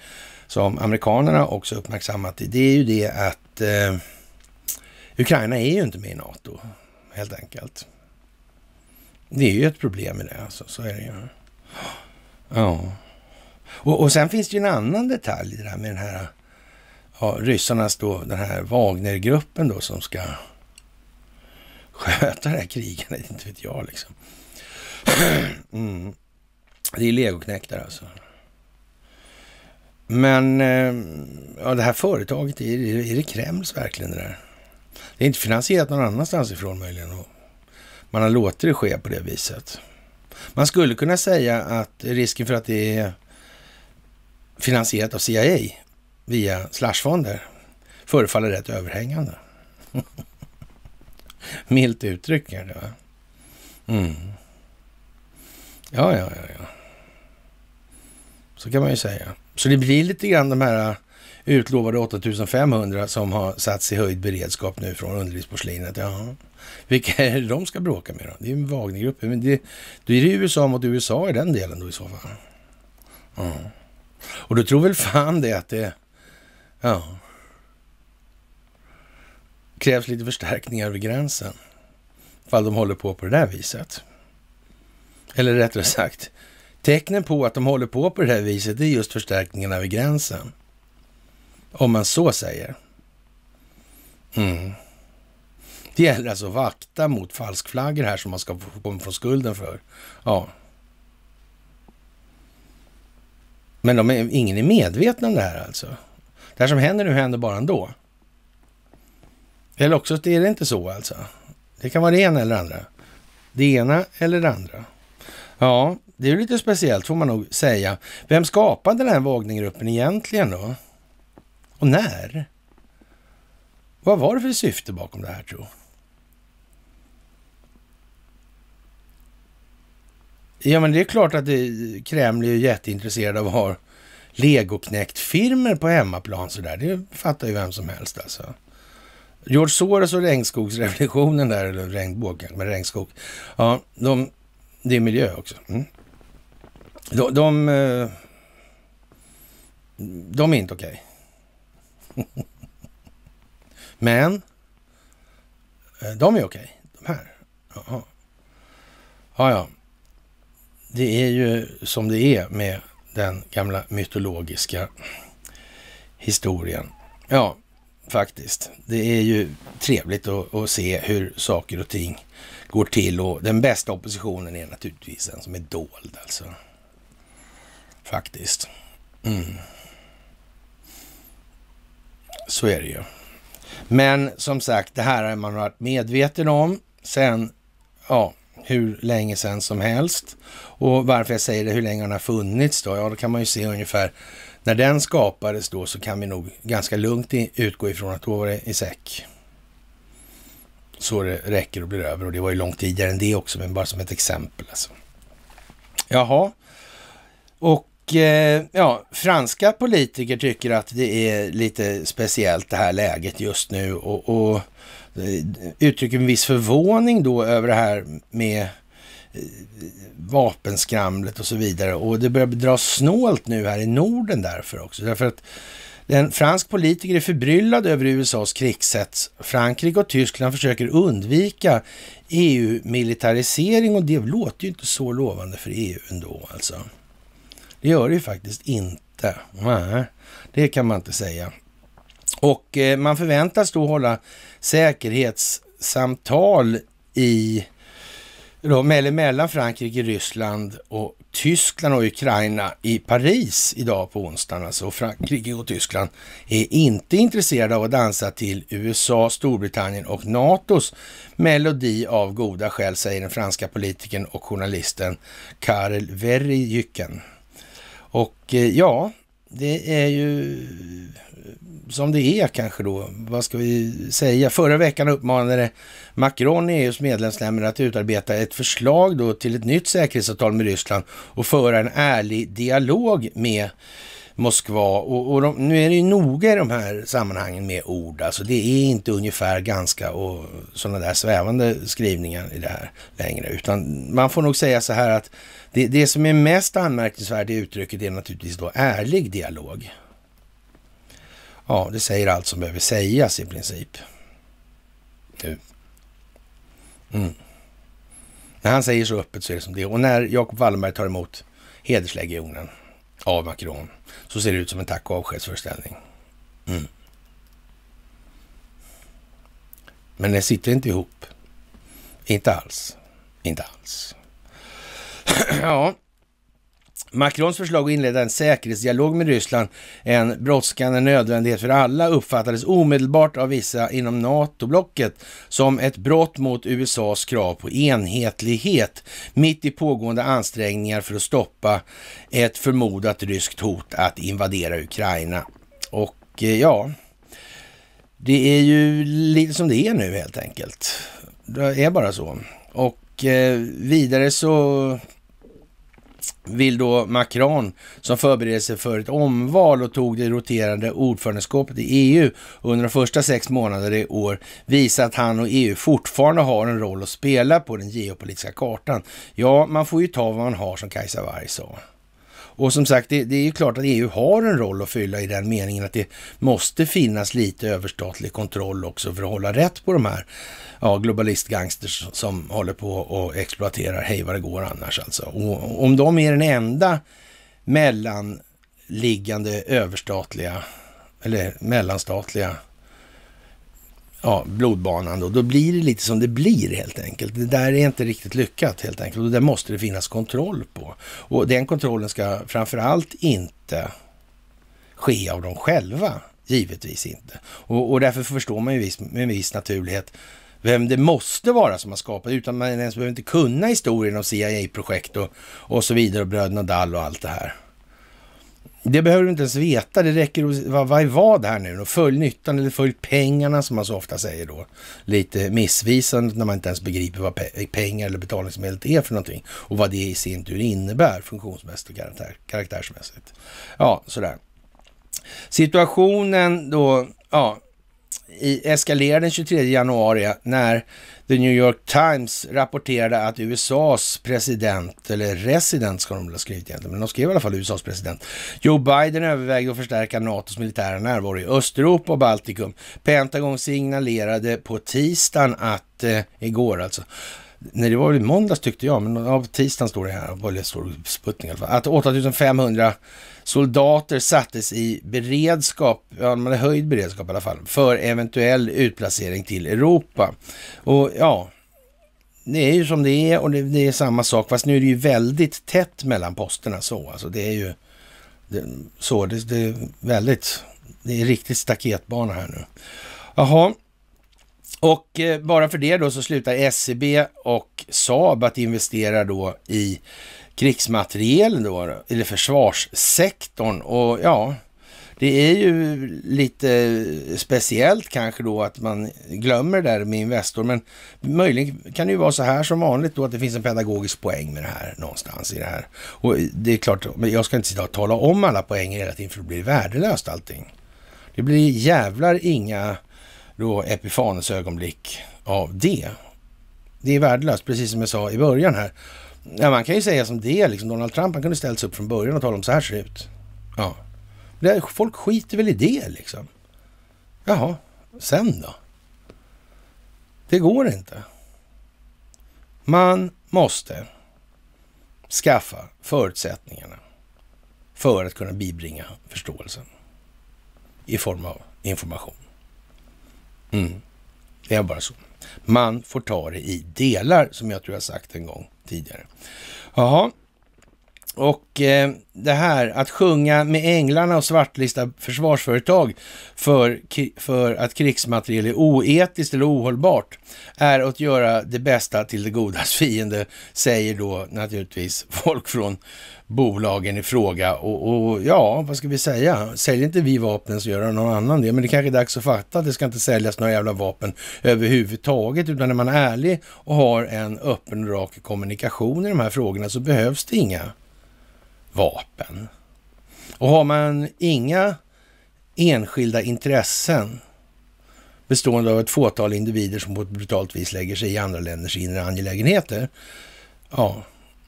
som amerikanerna också uppmärksammat. Det är ju det att eh, Ukraina är ju inte med i NATO, helt enkelt. Det är ju ett problem med det, alltså. så är det ju. Ja. Och, och sen finns det ju en annan detalj det här med den här ja, ryssarnas då, den här Wagnergruppen då som ska sköta det här kriget, inte vet jag liksom. Mm. Det är legoknektar alltså. Men eh, ja, det här företaget, är, är det Kremls verkligen det där? Det är inte finansierat någon annanstans ifrån möjligen. Och man har låtit det ske på det viset. Man skulle kunna säga att risken för att det är finansierat av CIA via slashfonder förefaller rätt överhängande. Milt uttryck är det va? Mm. Ja, ja, ja, ja. Så kan man ju säga. Så det blir lite grann de här uh, utlovade 8500 som har satts i höjd beredskap nu från underlivsporslinet. Ja. Vilka är det de ska bråka med då? Det är ju en Wagnergrupp. Men det, då är det USA mot USA i den delen då i så fall. Ja. Och då tror väl fan det att det Ja. Krävs lite förstärkningar vid gränsen. Ifall de håller på på det där viset. Eller rättare sagt, tecknen på att de håller på på det här viset, det är just förstärkningarna vid gränsen. Om man så säger. Mm. Det gäller alltså att vakta mot falskflaggor här som man ska komma från skulden för. Ja. Men de är, ingen är medveten om det här alltså. Det här som händer nu händer bara ändå. Eller också är det inte så alltså. Det kan vara det ena eller det andra. Det ena eller det andra. Ja, det är lite speciellt får man nog säga. Vem skapade den här Wagnergruppen egentligen då? Och när? Vad var det för syfte bakom det här tro? Ja, men det är klart att det, Kreml är jätteintresserad av att ha legoknäckt-firmer på hemmaplan sådär. Det fattar ju vem som helst alltså. George Soros och regnskogsrevolutionen där, eller regnbågen, med regnskog. Ja, de, det är miljö också. Mm. De, de, eh, de, är inte okej. Okay. men eh, de är okej, okay, de här. Jaha. Ja, ja. Det är ju som det är med den gamla mytologiska historien. Ja, faktiskt. Det är ju trevligt att, att, se hur saker och ting går till och den bästa oppositionen är naturligtvis den som är dold alltså. Faktiskt. Mm. Så är det ju. Men som sagt, det här har man varit medveten om sen, ja, hur länge sedan som helst. Och varför jag säger det, hur länge den har funnits då? Ja, då kan man ju se ungefär när den skapades då så kan vi nog ganska lugnt utgå ifrån att då var det i säck. Så det räcker och blir över och det var ju långt tidigare än det också, men bara som ett exempel alltså. Jaha, och eh, ja, franska politiker tycker att det är lite speciellt det här läget just nu och, och eh, uttrycker en viss förvåning då över det här med Eh, vapenskramlet och så vidare. Och det börjar dra snålt nu här i Norden därför också. Därför att en fransk politiker är förbryllad över USAs krigshets. Frankrike och Tyskland försöker undvika EU-militarisering och det låter ju inte så lovande för EU ändå alltså. Det gör det ju faktiskt inte. Nej, det kan man inte säga. Och eh, man förväntas då hålla säkerhetssamtal i då, mellan Frankrike, Ryssland och Tyskland och Ukraina i Paris idag på onsdagen. Alltså Frankrike och Tyskland är inte intresserade av att dansa till USA, Storbritannien och NATOs melodi av goda skäl, säger den franska politikern och journalisten Karel Verjyken. Och eh, ja, det är ju som det är kanske då. Vad ska vi säga? Förra veckan uppmanade Macron EUs medlemsländer att utarbeta ett förslag då till ett nytt säkerhetsavtal med Ryssland och föra en ärlig dialog med Moskva. Och, och de, nu är det ju noga i de här sammanhangen med ord. Alltså det är inte ungefär ganska och sådana där svävande skrivningar i det här längre. Utan man får nog säga så här att det, det som är mest anmärkningsvärt i uttrycket är naturligtvis då ärlig dialog. Ja, det säger allt som behöver sägas i princip. Nu. Mm. När han säger så öppet så är det som det Och när Jakob Wallenberg tar emot hederslegionen av Macron så ser det ut som en tack och avskedsföreställning. Mm. Men det sitter inte ihop. Inte alls. Inte alls. ja, Macrons förslag att inleda en säkerhetsdialog med Ryssland, en brådskande nödvändighet för alla, uppfattades omedelbart av vissa inom NATO-blocket som ett brott mot USAs krav på enhetlighet mitt i pågående ansträngningar för att stoppa ett förmodat ryskt hot att invadera Ukraina. Och eh, ja, det är ju lite som det är nu helt enkelt. Det är bara så. Och eh, vidare så vill då Macron, som förbereder sig för ett omval och tog det roterande ordförandeskapet i EU under de första sex månaderna i år, visa att han och EU fortfarande har en roll att spela på den geopolitiska kartan. Ja, man får ju ta vad man har, som Kajsa Warg sa. Och som sagt, det, det, är ju klart att EU har en roll att fylla i den meningen att det måste finnas lite överstatlig kontroll också för att hålla rätt på de här ja, globalistgangsters som håller på och exploaterar hej vad det går annars alltså. Och om de är den enda mellanliggande överstatliga eller mellanstatliga ja, blodbanan då, då blir det lite som det blir helt enkelt. Det där är inte riktigt lyckat helt enkelt och det måste det finnas kontroll på. Och den kontrollen ska framförallt inte ske av dem själva, givetvis inte. Och, och därför förstår man ju viss, med en viss naturlighet vem det måste vara som har skapat utan man ens behöver inte kunna historien om CIA-projekt och, och så vidare och bröderna Dall och allt det här. Det behöver du inte ens veta. Det räcker att vad, vad är vad här nu? Följ nyttan eller följ pengarna som man så ofta säger då. Lite missvisande när man inte ens begriper vad pe pengar eller betalningsmedel är för någonting och vad det i sin tur innebär funktionsmässigt och karaktär, karaktärsmässigt. Ja, sådär. Situationen då, ja, eskalerade den 23 januari när The New York Times rapporterade att USAs president, eller resident ska de väl ha skrivit egentligen, men de skrev i alla fall USAs president. Joe Biden övervägde att förstärka NATOs militära närvaro i Östeuropa och Baltikum. Pentagon signalerade på tisdagen att, eh, igår alltså, Nej, det var väl i måndags tyckte jag, men av tisdagen står det här, vad det står Sputnik i alla fall, att 8500 soldater sattes i beredskap, ja, man hade höjd beredskap i alla fall, för eventuell utplacering till Europa. Och ja, det är ju som det är och det, det, är samma sak, fast nu är det ju väldigt tätt mellan posterna så. Alltså det är ju det, så, det, det är väldigt, det är riktigt staketbana här nu. Jaha, och eh, bara för det då så slutar SCB och Saab att investera då i krigsmateriel då, eller försvarssektorn. Och ja, det är ju lite speciellt kanske då att man glömmer det där med Investor, men möjligen kan det ju vara så här som vanligt då att det finns en pedagogisk poäng med det här någonstans i det här. Och det är klart, men jag ska inte sitta och tala om alla poänger hela tiden för det blir värdelöst allting. Det blir jävlar inga då Epifanes ögonblick av det. Det är värdelöst, precis som jag sa i början här. Ja, man kan ju säga som det är, liksom Donald Trump han kunde ställt sig upp från början och tala om så här ser det ut. Ja. Det, folk skiter väl i det liksom. Jaha, sen då? Det går inte. Man måste skaffa förutsättningarna för att kunna bibringa förståelsen i form av information. Mm. Det är bara så. Man får ta det i delar, som jag tror jag sagt en gång tidigare. Jaha, Och eh, det här att sjunga med änglarna och svartlista försvarsföretag för, för att krigsmateriel är oetiskt eller ohållbart är att göra det bästa till det godas fiende, säger då naturligtvis folk från bolagen i fråga. Och, och, ja, vad ska vi säga? Säljer inte vi vapen så gör någon annan det. Men det kanske är dags att fatta att det ska inte säljas några jävla vapen överhuvudtaget. Utan när man är ärlig och har en öppen och rak kommunikation i de här frågorna så behövs det inga vapen. Och har man inga enskilda intressen bestående av ett fåtal individer som på ett brutalt vis lägger sig i andra länders inre angelägenheter, ja,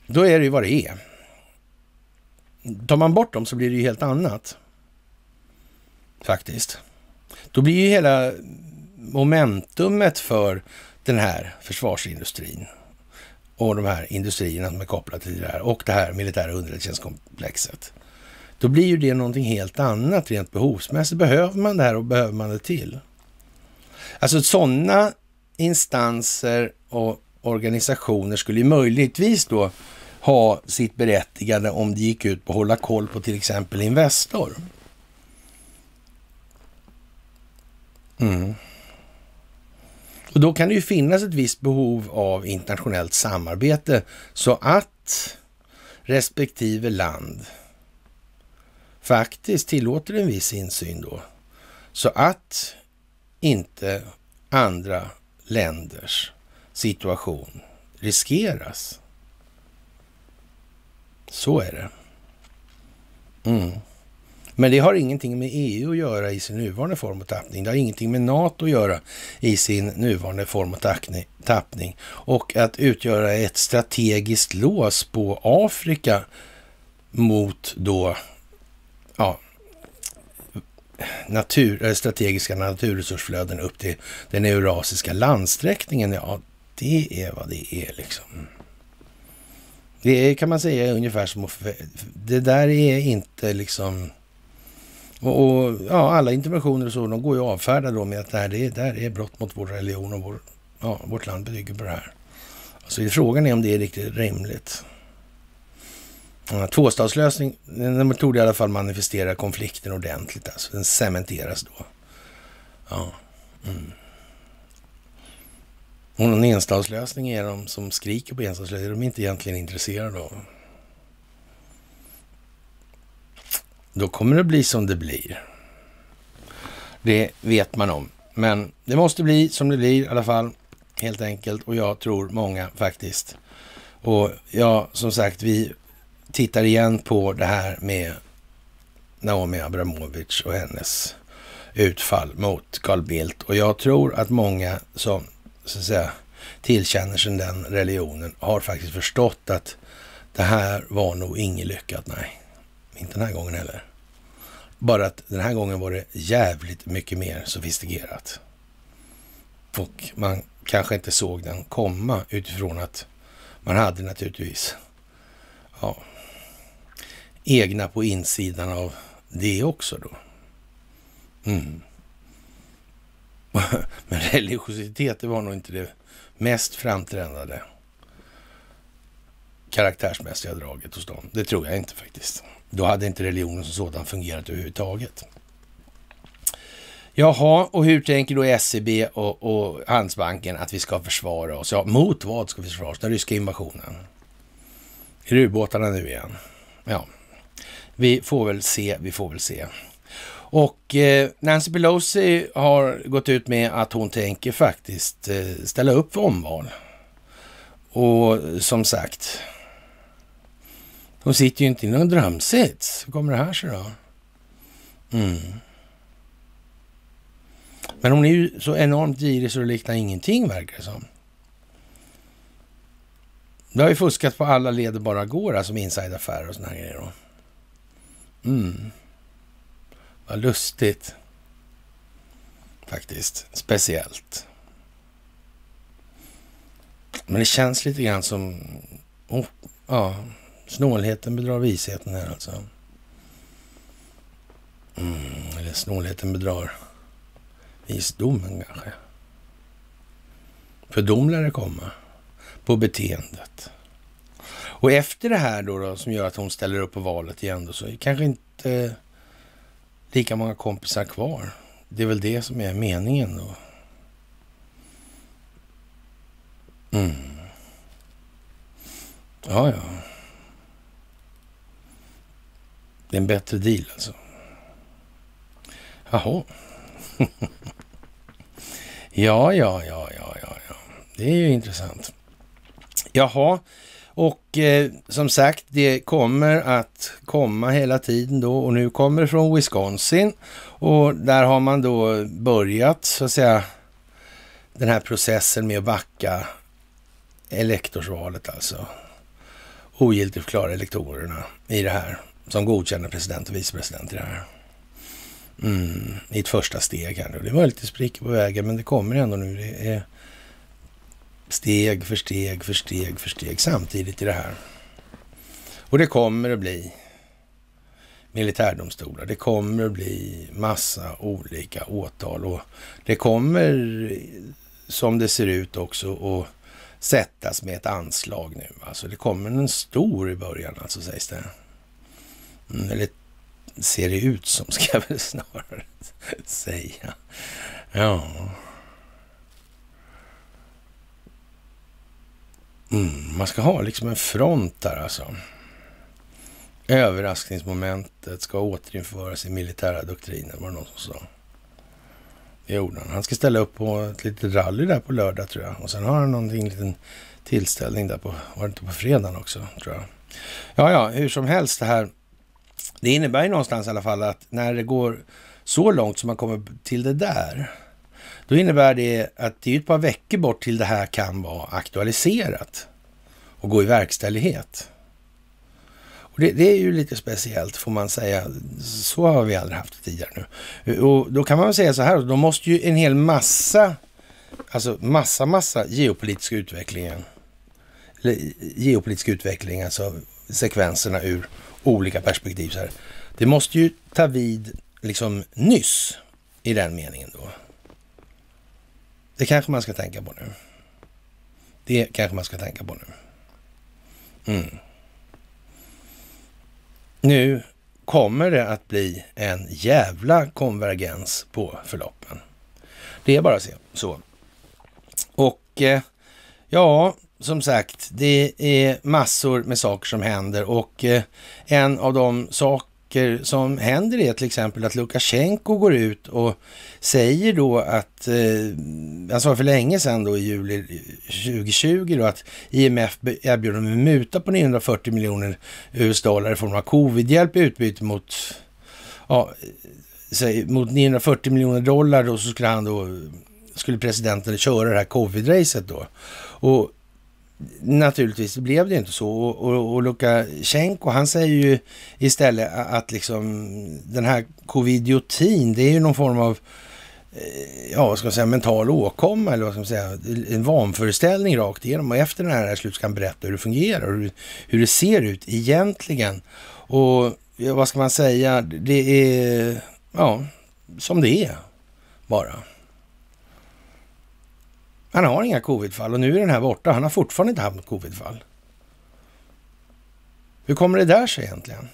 då är det ju vad det är. Tar man bort dem så blir det ju helt annat. Faktiskt. Då blir ju hela momentumet för den här försvarsindustrin och de här industrierna som är kopplade till det här och det här militära underrättelsetjänstkomplexet. Då blir ju det någonting helt annat rent behovsmässigt. Behöver man det här och behöver man det till? Alltså sådana instanser och organisationer skulle ju möjligtvis då ha sitt berättigande om det gick ut på att hålla koll på till exempel Investor. Mm. Och då kan det ju finnas ett visst behov av internationellt samarbete så att respektive land faktiskt tillåter en viss insyn då. Så att inte andra länders situation riskeras. Så är det. Mm. Men det har ingenting med EU att göra i sin nuvarande form och tappning. Det har ingenting med NATO att göra i sin nuvarande form och tappning. Och att utgöra ett strategiskt lås på Afrika mot då, ja, natur, eh, strategiska naturresursflöden upp till den eurasiska landsträckningen. Ja, det är vad det är liksom. Det är, kan man säga ungefär som att... Det där är inte liksom... Och, och, ja, alla interventioner och så, de går ju att avfärda då med att det här, det, det här är brott mot vår religion och vår, ja, vårt land bygger på det här. Alltså, så frågan är om det är riktigt rimligt. Ja, tvåstatslösning, den metod i alla fall manifesterar konflikten ordentligt. Alltså, den cementeras då. Ja. Mm. Och någon enstatslösning är de som skriker på enstatslösning, är de inte egentligen intresserade av. Då kommer det bli som det blir. Det vet man om. Men det måste bli som det blir i alla fall, helt enkelt. Och jag tror många faktiskt. Och ja, som sagt, vi tittar igen på det här med Naomi Abramovic och hennes utfall mot Carl Bildt. Och jag tror att många som så att säga, tillkänner sig den religionen har faktiskt förstått att det här var nog inget lyckat. Nej, inte den här gången heller. Bara att den här gången var det jävligt mycket mer sofistikerat. Och man kanske inte såg den komma utifrån att man hade naturligtvis ja, egna på insidan av det också då. Mm. Men religiositet, det var nog inte det mest framträdande karaktärsmässiga draget hos dem. Det tror jag inte faktiskt. Då hade inte religionen som sådan fungerat överhuvudtaget. Jaha, och hur tänker då SEB och, och Handelsbanken att vi ska försvara oss? Ja, mot vad ska vi försvara oss? Den ryska invasionen. Är det ubåtarna nu igen? Ja, vi får väl se, vi får väl se. Och eh, Nancy Pelosi har gått ut med att hon tänker faktiskt eh, ställa upp för omval. Och som sagt, hon sitter ju inte i någon drömsits. Hur kommer det här sig då? Mm. Men hon är ju så enormt girig så det liknar ingenting verkar det som. Det har ju fuskat på alla led bara går, alltså med insideraffärer och sådana här grejer. Då. Mm. Vad lustigt. Faktiskt. Speciellt. Men det känns lite grann som... Oh, ja, snålheten bedrar visheten här alltså. Mm, eller snålheten bedrar visdomen kanske. För dom lär det komma på beteendet. Och efter det här då, då som gör att hon ställer upp på valet igen då, så kanske inte lika många kompisar kvar. Det är väl det som är meningen då. Mm. Ja, ja. Det är en bättre deal alltså. Jaha. ja, ja, ja, ja, ja, ja. Det är ju intressant. Jaha, och eh, som sagt, det kommer att komma hela tiden då och nu kommer det från Wisconsin och där har man då börjat så att säga den här processen med att backa elektorsvalet alltså. Ogiltigförklara elektorerna i det här som godkänner president och vicepresident i det här. Mm, I ett första steg här nu. Det var lite sprickor på vägen, men det kommer ändå nu. Det är steg för steg för steg för steg samtidigt i det här. Och det kommer att bli militärdomstolar. Det kommer att bli massa olika åtal och det kommer som det ser ut också att sättas med ett anslag nu. Alltså det kommer en stor i början alltså sägs det. Mm, eller ser det ut som ska jag väl snarare säga. Ja. Mm, man ska ha liksom en front där alltså. Överraskningsmomentet ska återinföras i militära doktriner, var det någon som sa. Det gjorde han. Han ska ställa upp på ett litet rally där på lördag tror jag. Och sen har han någonting, en liten tillställning där på, var det inte på fredagen också tror jag. Ja, ja, hur som helst det här. Det innebär ju någonstans i alla fall att när det går så långt som man kommer till det där, då innebär det att det är ett par veckor bort till det här kan vara aktualiserat och gå i verkställighet. Och det, det, är ju lite speciellt får man säga. Så har vi aldrig haft det tidigare nu. Och då kan man väl säga så här, då måste ju en hel massa, alltså massa, massa geopolitisk utvecklingen, eller geopolitisk utveckling, alltså sekvenserna ur olika perspektiv. Så här. Det måste ju ta vid liksom nyss i den meningen då. Det kanske man ska tänka på nu. Det kanske man ska tänka på nu. Mm. Nu kommer det att bli en jävla konvergens på förloppen. Det är bara att se så. Och eh, ja, som sagt, det är massor med saker som händer och eh, en av de saker saker som händer är till exempel att Lukasjenko går ut och säger då att, eh, han sa för länge sedan då i juli 2020 då att IMF erbjuder dem en muta på 940 miljoner US-dollar i form av covidhjälp i utbyte mot, ja, säg, mot 940 miljoner dollar då så skulle han då, skulle presidenten köra det här covid-racet då. Och Naturligtvis blev det inte så. Och, och, och Lukasjenko, han säger ju istället att liksom den här covidiotin, det är ju någon form av eh, ja, vad ska man säga, mental åkomma eller vad ska man säga, en vanföreställning rakt igenom. Och efter den här slut ska han berätta hur det fungerar och hur, hur det ser ut egentligen. Och ja, vad ska man säga, det är ja, som det är bara. Han har inga covidfall och nu är den här borta. Han har fortfarande inte haft något covidfall. Hur kommer det där sig egentligen?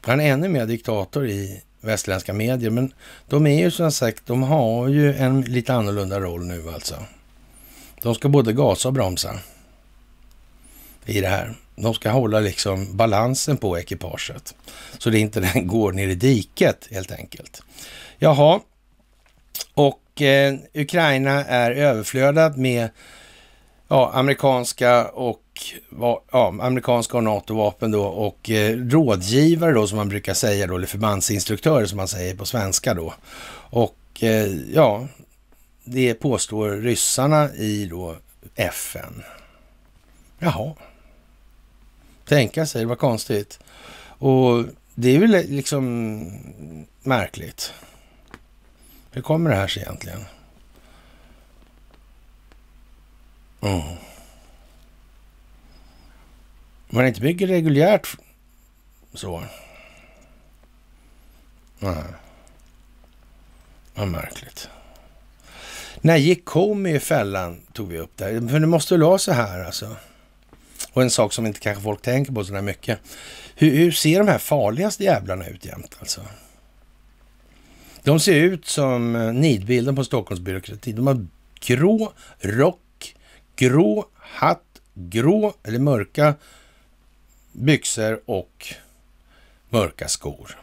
Han är ännu mer diktator i västerländska medier, men de är ju som sagt, de har ju en lite annorlunda roll nu alltså. De ska både gasa och bromsa i det här. De ska hålla liksom balansen på ekipaget så det inte den går ner i diket helt enkelt. Jaha, och och eh, Ukraina är överflödat med ja, amerikanska och ja, amerikanska och NATO-vapen då och eh, rådgivare då som man brukar säga då, eller förbandsinstruktörer som man säger på svenska då. Och eh, ja, det påstår ryssarna i då FN. Jaha. Tänka sig, det var konstigt. Och det är väl liksom märkligt. Hur kommer det här sig egentligen? Mm. Man inte bygger reguljärt så. Nej. Vad märkligt. När gick Comey i fällan, tog vi upp där. För det måste väl vara så här alltså. Och en sak som inte kanske folk tänker på så där mycket. Hur, hur ser de här farligaste jävlarna ut jämt alltså? De ser ut som eh, nidbilden på Stockholms byråkrati. De har grå rock, grå hatt, grå eller mörka byxor och mörka skor.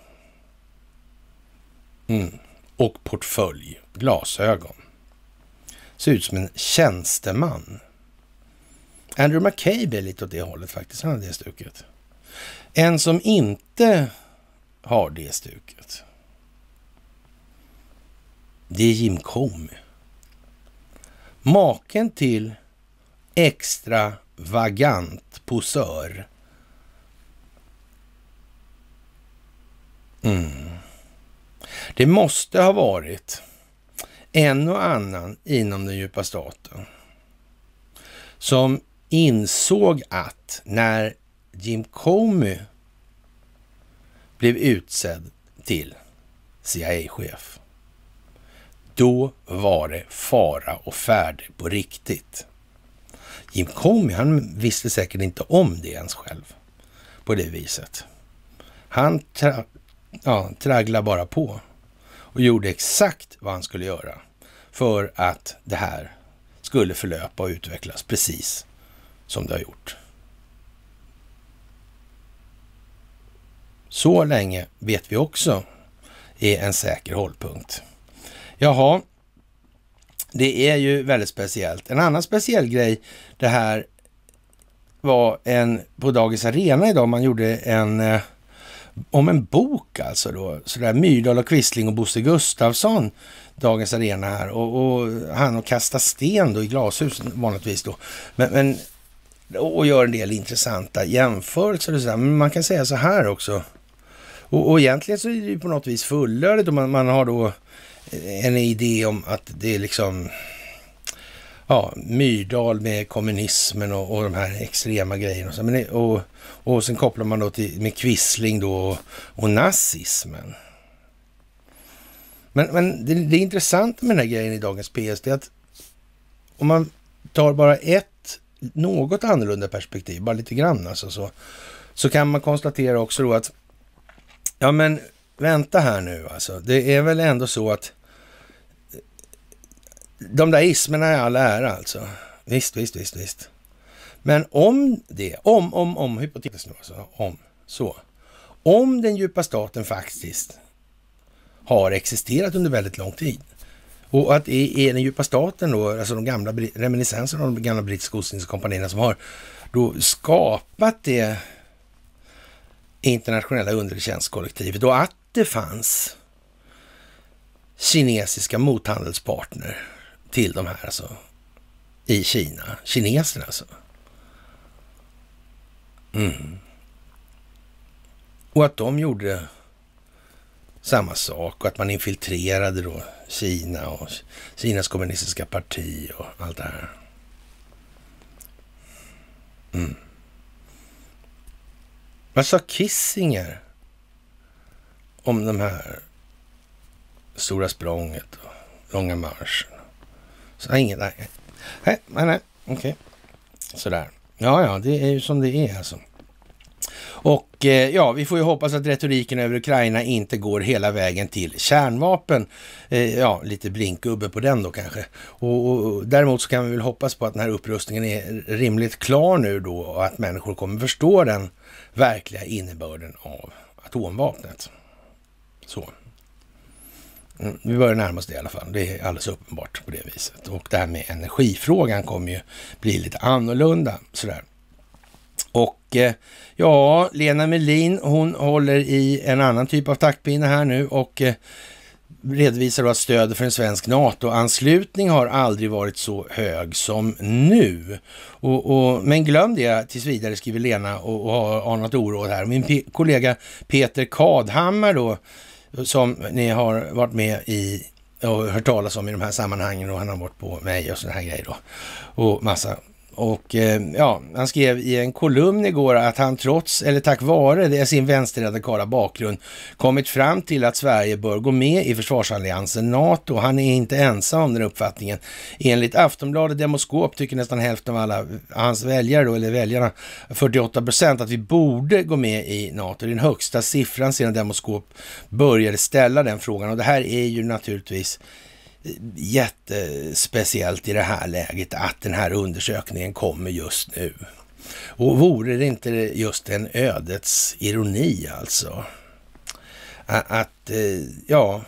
Mm. Och portfölj, glasögon. Ser ut som en tjänsteman. Andrew McCabe är lite åt det hållet faktiskt. Han har det stuket. En som inte har det stuket. Det är Jim Comey. Maken till extravagant posör. Mm. Det måste ha varit en och annan inom den djupa staten som insåg att när Jim Comey blev utsedd till CIA-chef, då var det fara och färde på riktigt. Jim Comey, han visste säkert inte om det ens själv på det viset. Han tra ja, tragglade bara på och gjorde exakt vad han skulle göra för att det här skulle förlöpa och utvecklas precis som det har gjort. Så länge vet vi också är en säker hållpunkt. Jaha, det är ju väldigt speciellt. En annan speciell grej det här var en på Dagens Arena idag. Man gjorde en eh, om en bok alltså då. Sådär Myrdal och Quisling och Bosse Gustafsson. Dagens Arena här. Och, och han och kasta sten då i glashus vanligtvis då. Men, men och gör en del intressanta jämförelser. Och sådär. Men man kan säga så här också. Och, och egentligen så är det ju på något vis fullödigt och man, man har då en idé om att det är liksom ja, Myrdal med kommunismen och, och de här extrema grejerna. Och, så, men det, och, och sen kopplar man då till med Quisling då och, och nazismen. Men, men det, det intressanta med den här grejen i dagens PS är att om man tar bara ett något annorlunda perspektiv, bara lite grann alltså, så, så kan man konstatera också då att ja men vänta här nu alltså, det är väl ändå så att de där ismerna är all ära alltså. Visst, visst, visst, visst. Men om det, om, om, om, hypotetiskt nu alltså, om, så. Om den djupa staten faktiskt har existerat under väldigt lång tid och att det är den djupa staten då, alltså de gamla reminiscenserna av de gamla brittiska ostindiska som har då skapat det internationella undertjänstkollektivet och att det fanns kinesiska mothandelspartner till de här alltså, i Kina. Kineserna alltså. Mm. Och att de gjorde samma sak och att man infiltrerade då Kina och Kinas kommunistiska parti och allt det här. Mm. Vad sa Kissinger om de här stora språnget och långa marschen? Så inget, nej. Nej, nej, nej. okej. Okay. Sådär. Ja, ja, det är ju som det är alltså. Och eh, ja, vi får ju hoppas att retoriken över Ukraina inte går hela vägen till kärnvapen. Eh, ja, lite blinkgubbe på den då kanske. Och, och, däremot så kan vi väl hoppas på att den här upprustningen är rimligt klar nu då och att människor kommer förstå den verkliga innebörden av atomvapnet. Så. Vi börjar närma oss det i alla fall. Det är alldeles uppenbart på det viset. Och det här med energifrågan kommer ju bli lite annorlunda sådär. Och eh, ja, Lena Melin, hon håller i en annan typ av taktpinne här nu och eh, redovisar då att stödet för en svensk NATO-anslutning har aldrig varit så hög som nu. Och, och, men glöm det tills vidare, skriver Lena och, och har anat oråd här. Min kollega Peter Kadhammar då, som ni har varit med i och hört talas om i de här sammanhangen och han har varit på mig och sådana här grejer då. Och massa och eh, ja, han skrev i en kolumn igår att han trots, eller tack vare det, sin vänsterradikala bakgrund kommit fram till att Sverige bör gå med i försvarsalliansen NATO. Han är inte ensam om den uppfattningen. Enligt Aftonbladet Demoskop tycker nästan hälften av alla hans väljare, då, eller väljarna, 48 procent, att vi borde gå med i NATO. Det är den högsta siffran sedan Demoskop började ställa den frågan. Och det här är ju naturligtvis jättespeciellt i det här läget att den här undersökningen kommer just nu. Och vore det inte just en ödets ironi alltså? Att, eh, ja,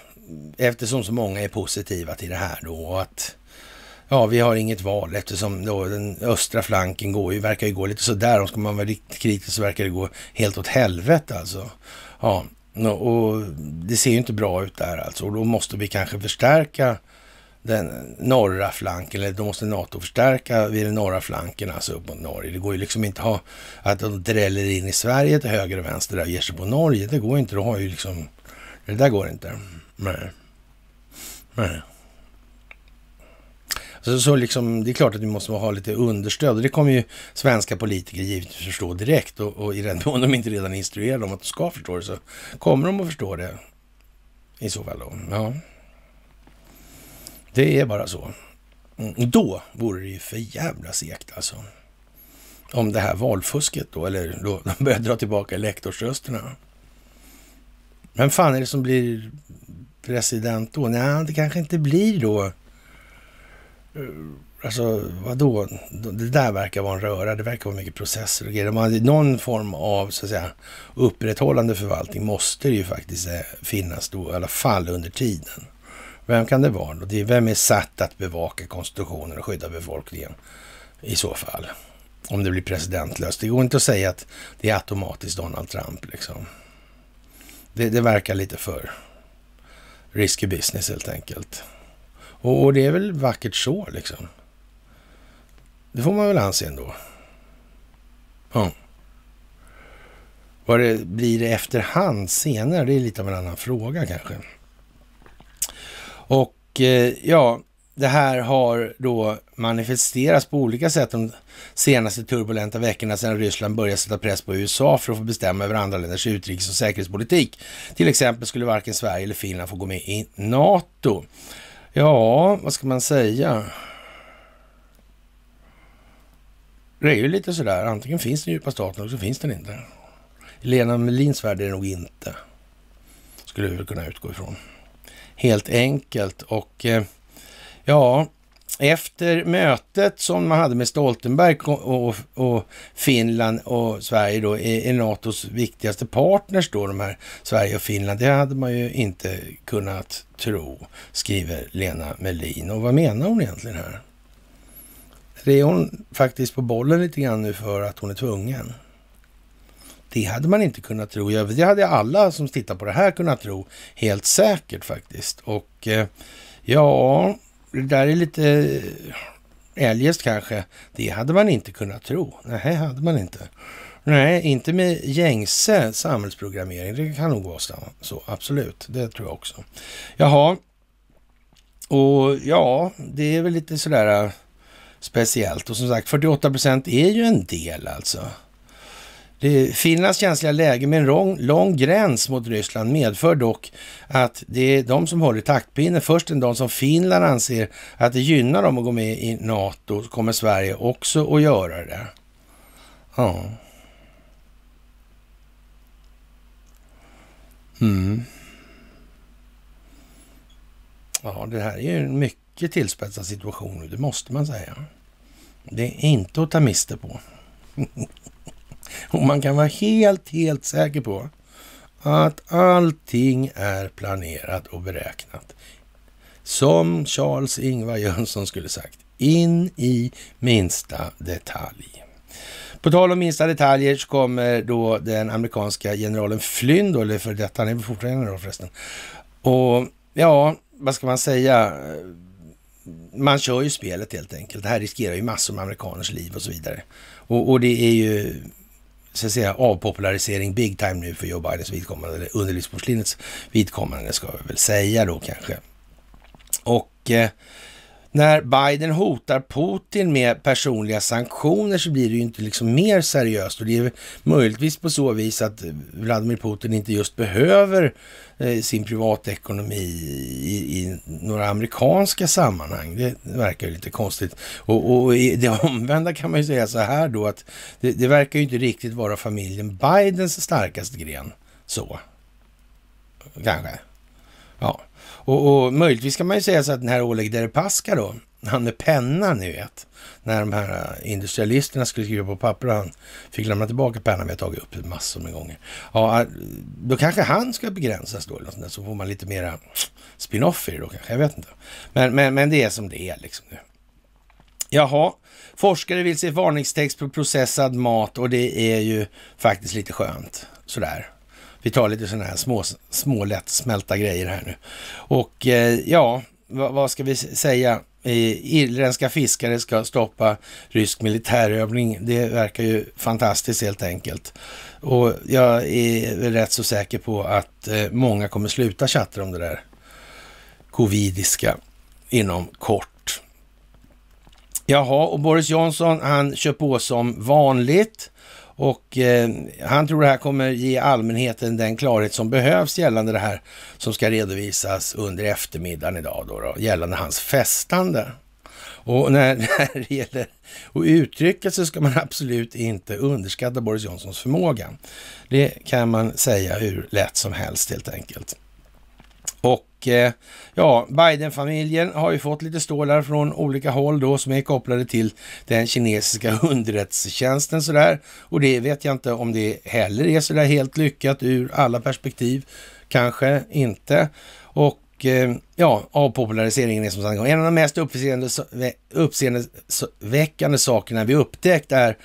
eftersom så många är positiva till det här då och att ja, vi har inget val eftersom då den östra flanken går ju, verkar ju gå lite sådär. Om ska man vara riktigt kritisk så verkar det gå helt åt helvete alltså. Ja, och det ser ju inte bra ut där alltså. Och då måste vi kanske förstärka den norra flanken, eller då måste NATO förstärka vid den norra flanken, alltså upp mot Norge. Det går ju liksom inte att ha att de dräller in i Sverige till höger och vänster där och ger sig på Norge. Det går inte. Då har ju liksom, det där går inte. Nej. Nej. Så, så liksom, det är klart att vi måste ha lite understöd och det kommer ju svenska politiker givetvis förstå direkt och, och i den mån de inte redan är instruerade om att de ska förstå det så kommer de att förstå det i så fall då. Ja. Det är bara så. Mm. Då vore det ju för jävla segt alltså. Om det här valfusket då, eller då de börjar dra tillbaka elektorsrösterna. Vem fan är det som blir president då? Nej, det kanske inte blir då. Eh, alltså, vadå? Det där verkar vara en röra. Det verkar vara mycket processer och grejer. Någon form av, så att säga, upprätthållande förvaltning måste det ju faktiskt eh, finnas då, i alla fall under tiden. Vem kan det vara då? vem är satt att bevaka konstitutionen och skydda befolkningen i så fall? Om det blir presidentlöst. Det går inte att säga att det är automatiskt Donald Trump liksom. Det, det verkar lite för risky business helt enkelt. Och, och, det är väl vackert så liksom. Det får man väl anse ändå. Ja. Vad det blir efterhand senare, det är lite av en annan fråga kanske. Och eh, ja, det här har då manifesterats på olika sätt de senaste turbulenta veckorna sedan Ryssland började sätta press på USA för att få bestämma över andra länders utrikes och säkerhetspolitik. Till exempel skulle varken Sverige eller Finland få gå med i NATO. Ja, vad ska man säga? Det är ju lite sådär, antingen finns den djupa staten eller så finns den inte. I Lena Melins värld är det nog inte. Skulle vi kunna utgå ifrån helt enkelt. Och eh, ja, efter mötet som man hade med Stoltenberg och, och, Finland och Sverige då är, är NATOs viktigaste partners då, de här Sverige och Finland. Det hade man ju inte kunnat tro, skriver Lena Melin. Och vad menar hon egentligen här? är hon faktiskt på bollen lite grann nu för att hon är tvungen? Det hade man inte kunnat tro. Det hade alla som tittar på det här kunnat tro helt säkert faktiskt. Och eh, ja, det där är lite eh, eljest kanske. Det hade man inte kunnat tro. Nej, hade man inte. Nej, inte med gängse samhällsprogrammering. Det kan nog vara så, absolut. Det tror jag också. Jaha, och ja, det är väl lite sådär eh, speciellt. Och som sagt, 48 procent är ju en del alltså. Det, Finlands känsliga läge med en lång, lång gräns mot Ryssland medför dock att det är de som håller taktpinnen. Först en dag som Finland anser att det gynnar dem att gå med i NATO, så kommer Sverige också att göra det. Ja. Mm. Ja, det här är ju en mycket tillspetsad situation nu, det måste man säga. Det är inte att ta miste på. Och man kan vara helt, helt säker på att allting är planerat och beräknat. Som Charles Ingvar Jönsson skulle sagt, in i minsta detalj. På tal om minsta detaljer så kommer då den amerikanska generalen Flynn, då, eller för detta, han är fortfarande general förresten. Och ja, vad ska man säga? Man kör ju spelet helt enkelt. Det här riskerar ju massor med amerikaners liv och så vidare. Och, och det är ju så att säga, avpopularisering big time nu för Joe Bidens vidkommande, eller underlivsporslinets vidkommande ska vi väl säga då kanske. Och eh, när Biden hotar Putin med personliga sanktioner så blir det ju inte liksom mer seriöst och det är möjligtvis på så vis att Vladimir Putin inte just behöver Eh, sin privatekonomi i, i, några amerikanska sammanhang. Det verkar ju lite konstigt. Och, och i det omvända kan man ju säga så här då att det, det verkar ju inte riktigt vara familjen Bidens starkaste gren. Så. Kanske. Ja. Och, och möjligtvis kan man ju säga så att den här Oleg Deripaska då, han med pennan ni vet, när de här eh, industrialisterna skulle skriva på papper och han fick lämna tillbaka pennan, vi har tagit upp det massor med gånger. Ja, eh, då kanske han ska begränsas då, eller så får man lite mera spin-off i det då kanske, jag vet inte. Men, men, men det är som det är liksom nu. Jaha, forskare vill se varningstext på processad mat och det är ju faktiskt lite skönt sådär. Vi tar lite sådana här små, små lätt smälta grejer här nu. Och eh, ja, vad, vad, ska vi säga? Irländska fiskare ska stoppa rysk militärövning. Det verkar ju fantastiskt helt enkelt. Och jag är rätt så säker på att eh, många kommer sluta chatta om det där covidiska inom kort. Jaha, och Boris Johnson, han kör på som vanligt. Och eh, han tror det här kommer ge allmänheten den klarhet som behövs gällande det här som ska redovisas under eftermiddagen idag då, då gällande hans festande. Och när, när det gäller att uttrycka sig ska man absolut inte underskatta Boris Johnsons förmåga. Det kan man säga hur lätt som helst helt enkelt. Och eh, ja, Biden-familjen har ju fått lite stålar från olika håll då som är kopplade till den kinesiska underrättelsetjänsten sådär. Och det vet jag inte om det heller är sådär helt lyckat ur alla perspektiv. Kanske inte. Och eh, ja, avpopulariseringen är som sagt en av de mest uppseendeväckande sakerna vi upptäckt är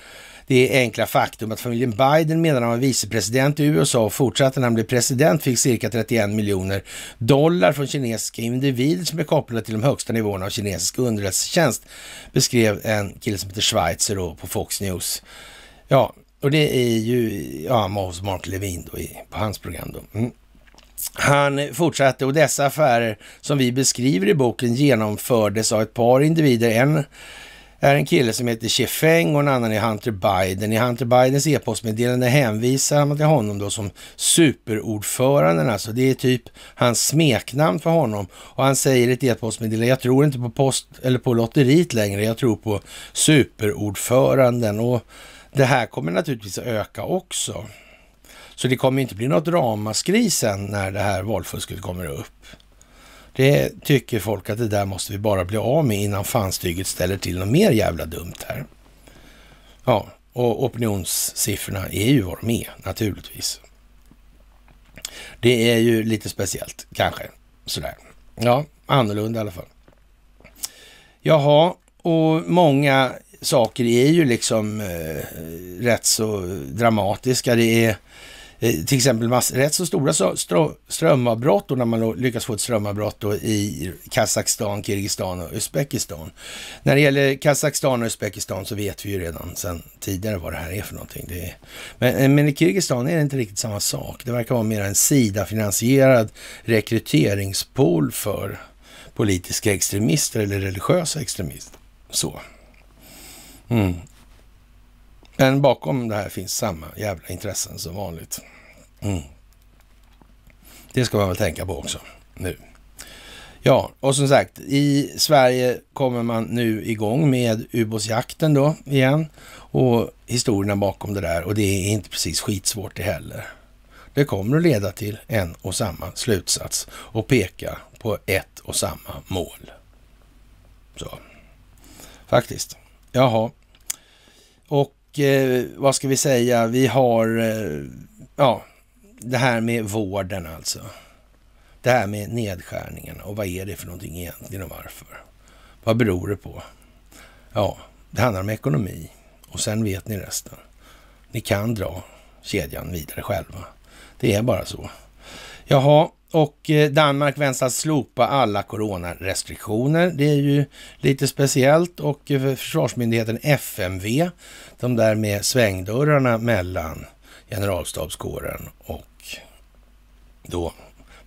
det enkla faktum att familjen Biden medan han var vicepresident i USA och fortsatte när han blev president fick cirka 31 miljoner dollar från kinesiska individer som är kopplade till de högsta nivåerna av kinesisk underrättelsetjänst, beskrev en kille som heter Schweitzer då på Fox News. Ja, och det är ju ja, Mark Levin då i, på hans program då. Mm. Han fortsatte och dessa affärer som vi beskriver i boken genomfördes av ett par individer. En är en kille som heter Chefeng och en annan är Hunter Biden. I Hunter Bidens e-postmeddelande hänvisar man till honom då som superordföranden. Alltså det är typ hans smeknamn för honom. Och han säger i ett e-postmeddelande, jag tror inte på post eller på lotteriet längre, jag tror på superordföranden. Och det här kommer naturligtvis att öka också. Så det kommer inte bli något ramaskri sen när det här valfusket kommer upp. Det tycker folk att det där måste vi bara bli av med innan fanstyget ställer till något mer jävla dumt här. Ja, och opinionssiffrorna är ju vad de är naturligtvis. Det är ju lite speciellt kanske sådär. Ja, annorlunda i alla fall. Jaha, och många saker är ju liksom eh, rätt så dramatiska. Det är Eh, Eh, till exempel mass, rätt så stora strömavbrott och när man lyckas få ett strömavbrott i Kazakstan, Kirgizistan och Uzbekistan. När det gäller Kazakstan och Uzbekistan så vet vi ju redan sedan tidigare vad det här är för någonting. Det är, men, eh, men i Kirgizistan är det inte riktigt samma sak. Det verkar vara mer en Sida-finansierad rekryteringspool för politiska extremister eller religiösa extremister. Så. Mm. Men bakom det här finns samma jävla intressen som vanligt. Mm. Det ska man väl tänka på också nu. Ja, och som sagt, i Sverige kommer man nu igång med ubåtsjakten då igen och historierna bakom det där och det är inte precis skitsvårt det heller. Det kommer att leda till en och samma slutsats och peka på ett och samma mål. Så, faktiskt. Jaha. Och eh, vad ska vi säga, vi har eh, ja, det här med vården alltså. Det här med nedskärningarna. och vad är det för någonting egentligen och varför? Vad beror det på? Ja, det handlar om ekonomi och sen vet ni resten. Ni kan dra kedjan vidare själva. Det är bara så. Jaha, och eh, Danmark väntas slopa alla coronarestriktioner. Det är ju lite speciellt och eh, försvarsmyndigheten FMV, de där med svängdörrarna mellan generalstabskåren och då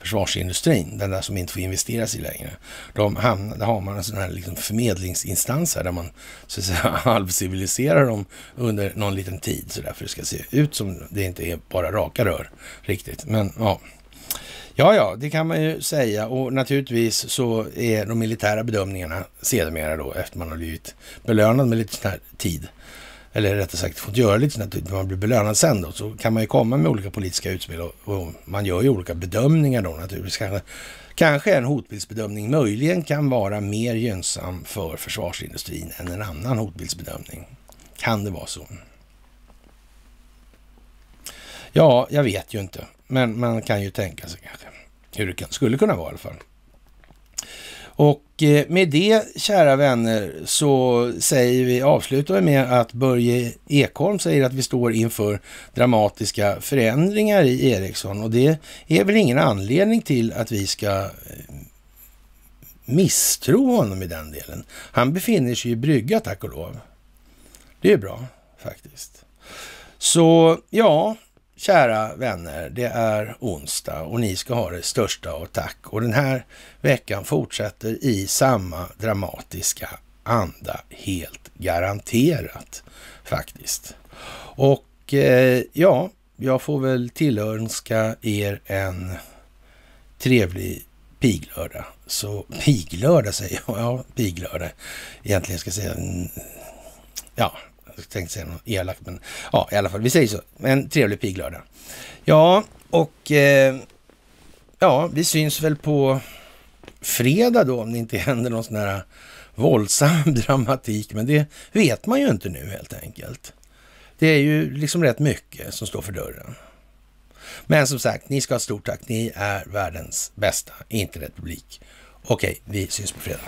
försvarsindustrin, den där som inte får investeras i längre. De hamnar, där har man en sån här liksom förmedlingsinstans här, där man så att säga halvciviliserar dem under någon liten tid så därför det ska se ut som det inte är bara raka rör riktigt. Men ja, Ja, ja, det kan man ju säga och naturligtvis så är de militära bedömningarna sedermera då efter man har blivit belönad med lite sån här tid eller rättare sagt fått göra lite sånt här, typ, man blir belönad sen då, så kan man ju komma med olika politiska utspel och, och man gör ju olika bedömningar då naturligtvis. Kanske, kanske en hotbildsbedömning möjligen kan vara mer gynnsam för försvarsindustrin än en annan hotbildsbedömning. Kan det vara så? Ja, jag vet ju inte. Men man kan ju tänka sig kanske hur det skulle kunna vara i alla fall. Och Eh, med det, kära vänner, så säger vi, avslutar vi med att Börje Ekholm säger att vi står inför dramatiska förändringar i Ericsson och det är väl ingen anledning till att vi ska eh, misstro honom i den delen. Han befinner sig i brygga, tack och lov. Det är bra faktiskt. Så ja, Kära vänner, det är onsdag och ni ska ha det största av tack. Och den här veckan fortsätter i samma dramatiska anda, helt garanterat faktiskt. Och eh, ja, jag får väl tillönska er en trevlig piglördag. Så piglördag säger jag, ja piglördag. Egentligen ska jag säga, mm, ja, jag tänkte säga något elakt, men ja, i alla fall, vi säger så. En trevlig piglördag. Ja, och eh, ja, vi syns väl på fredag då, om det inte händer någon sån här våldsam dramatik, men det vet man ju inte nu helt enkelt. Det är ju liksom rätt mycket som står för dörren. Men som sagt, ni ska ha stort tack. Ni är världens bästa internetpublik. Okej, vi syns på fredag.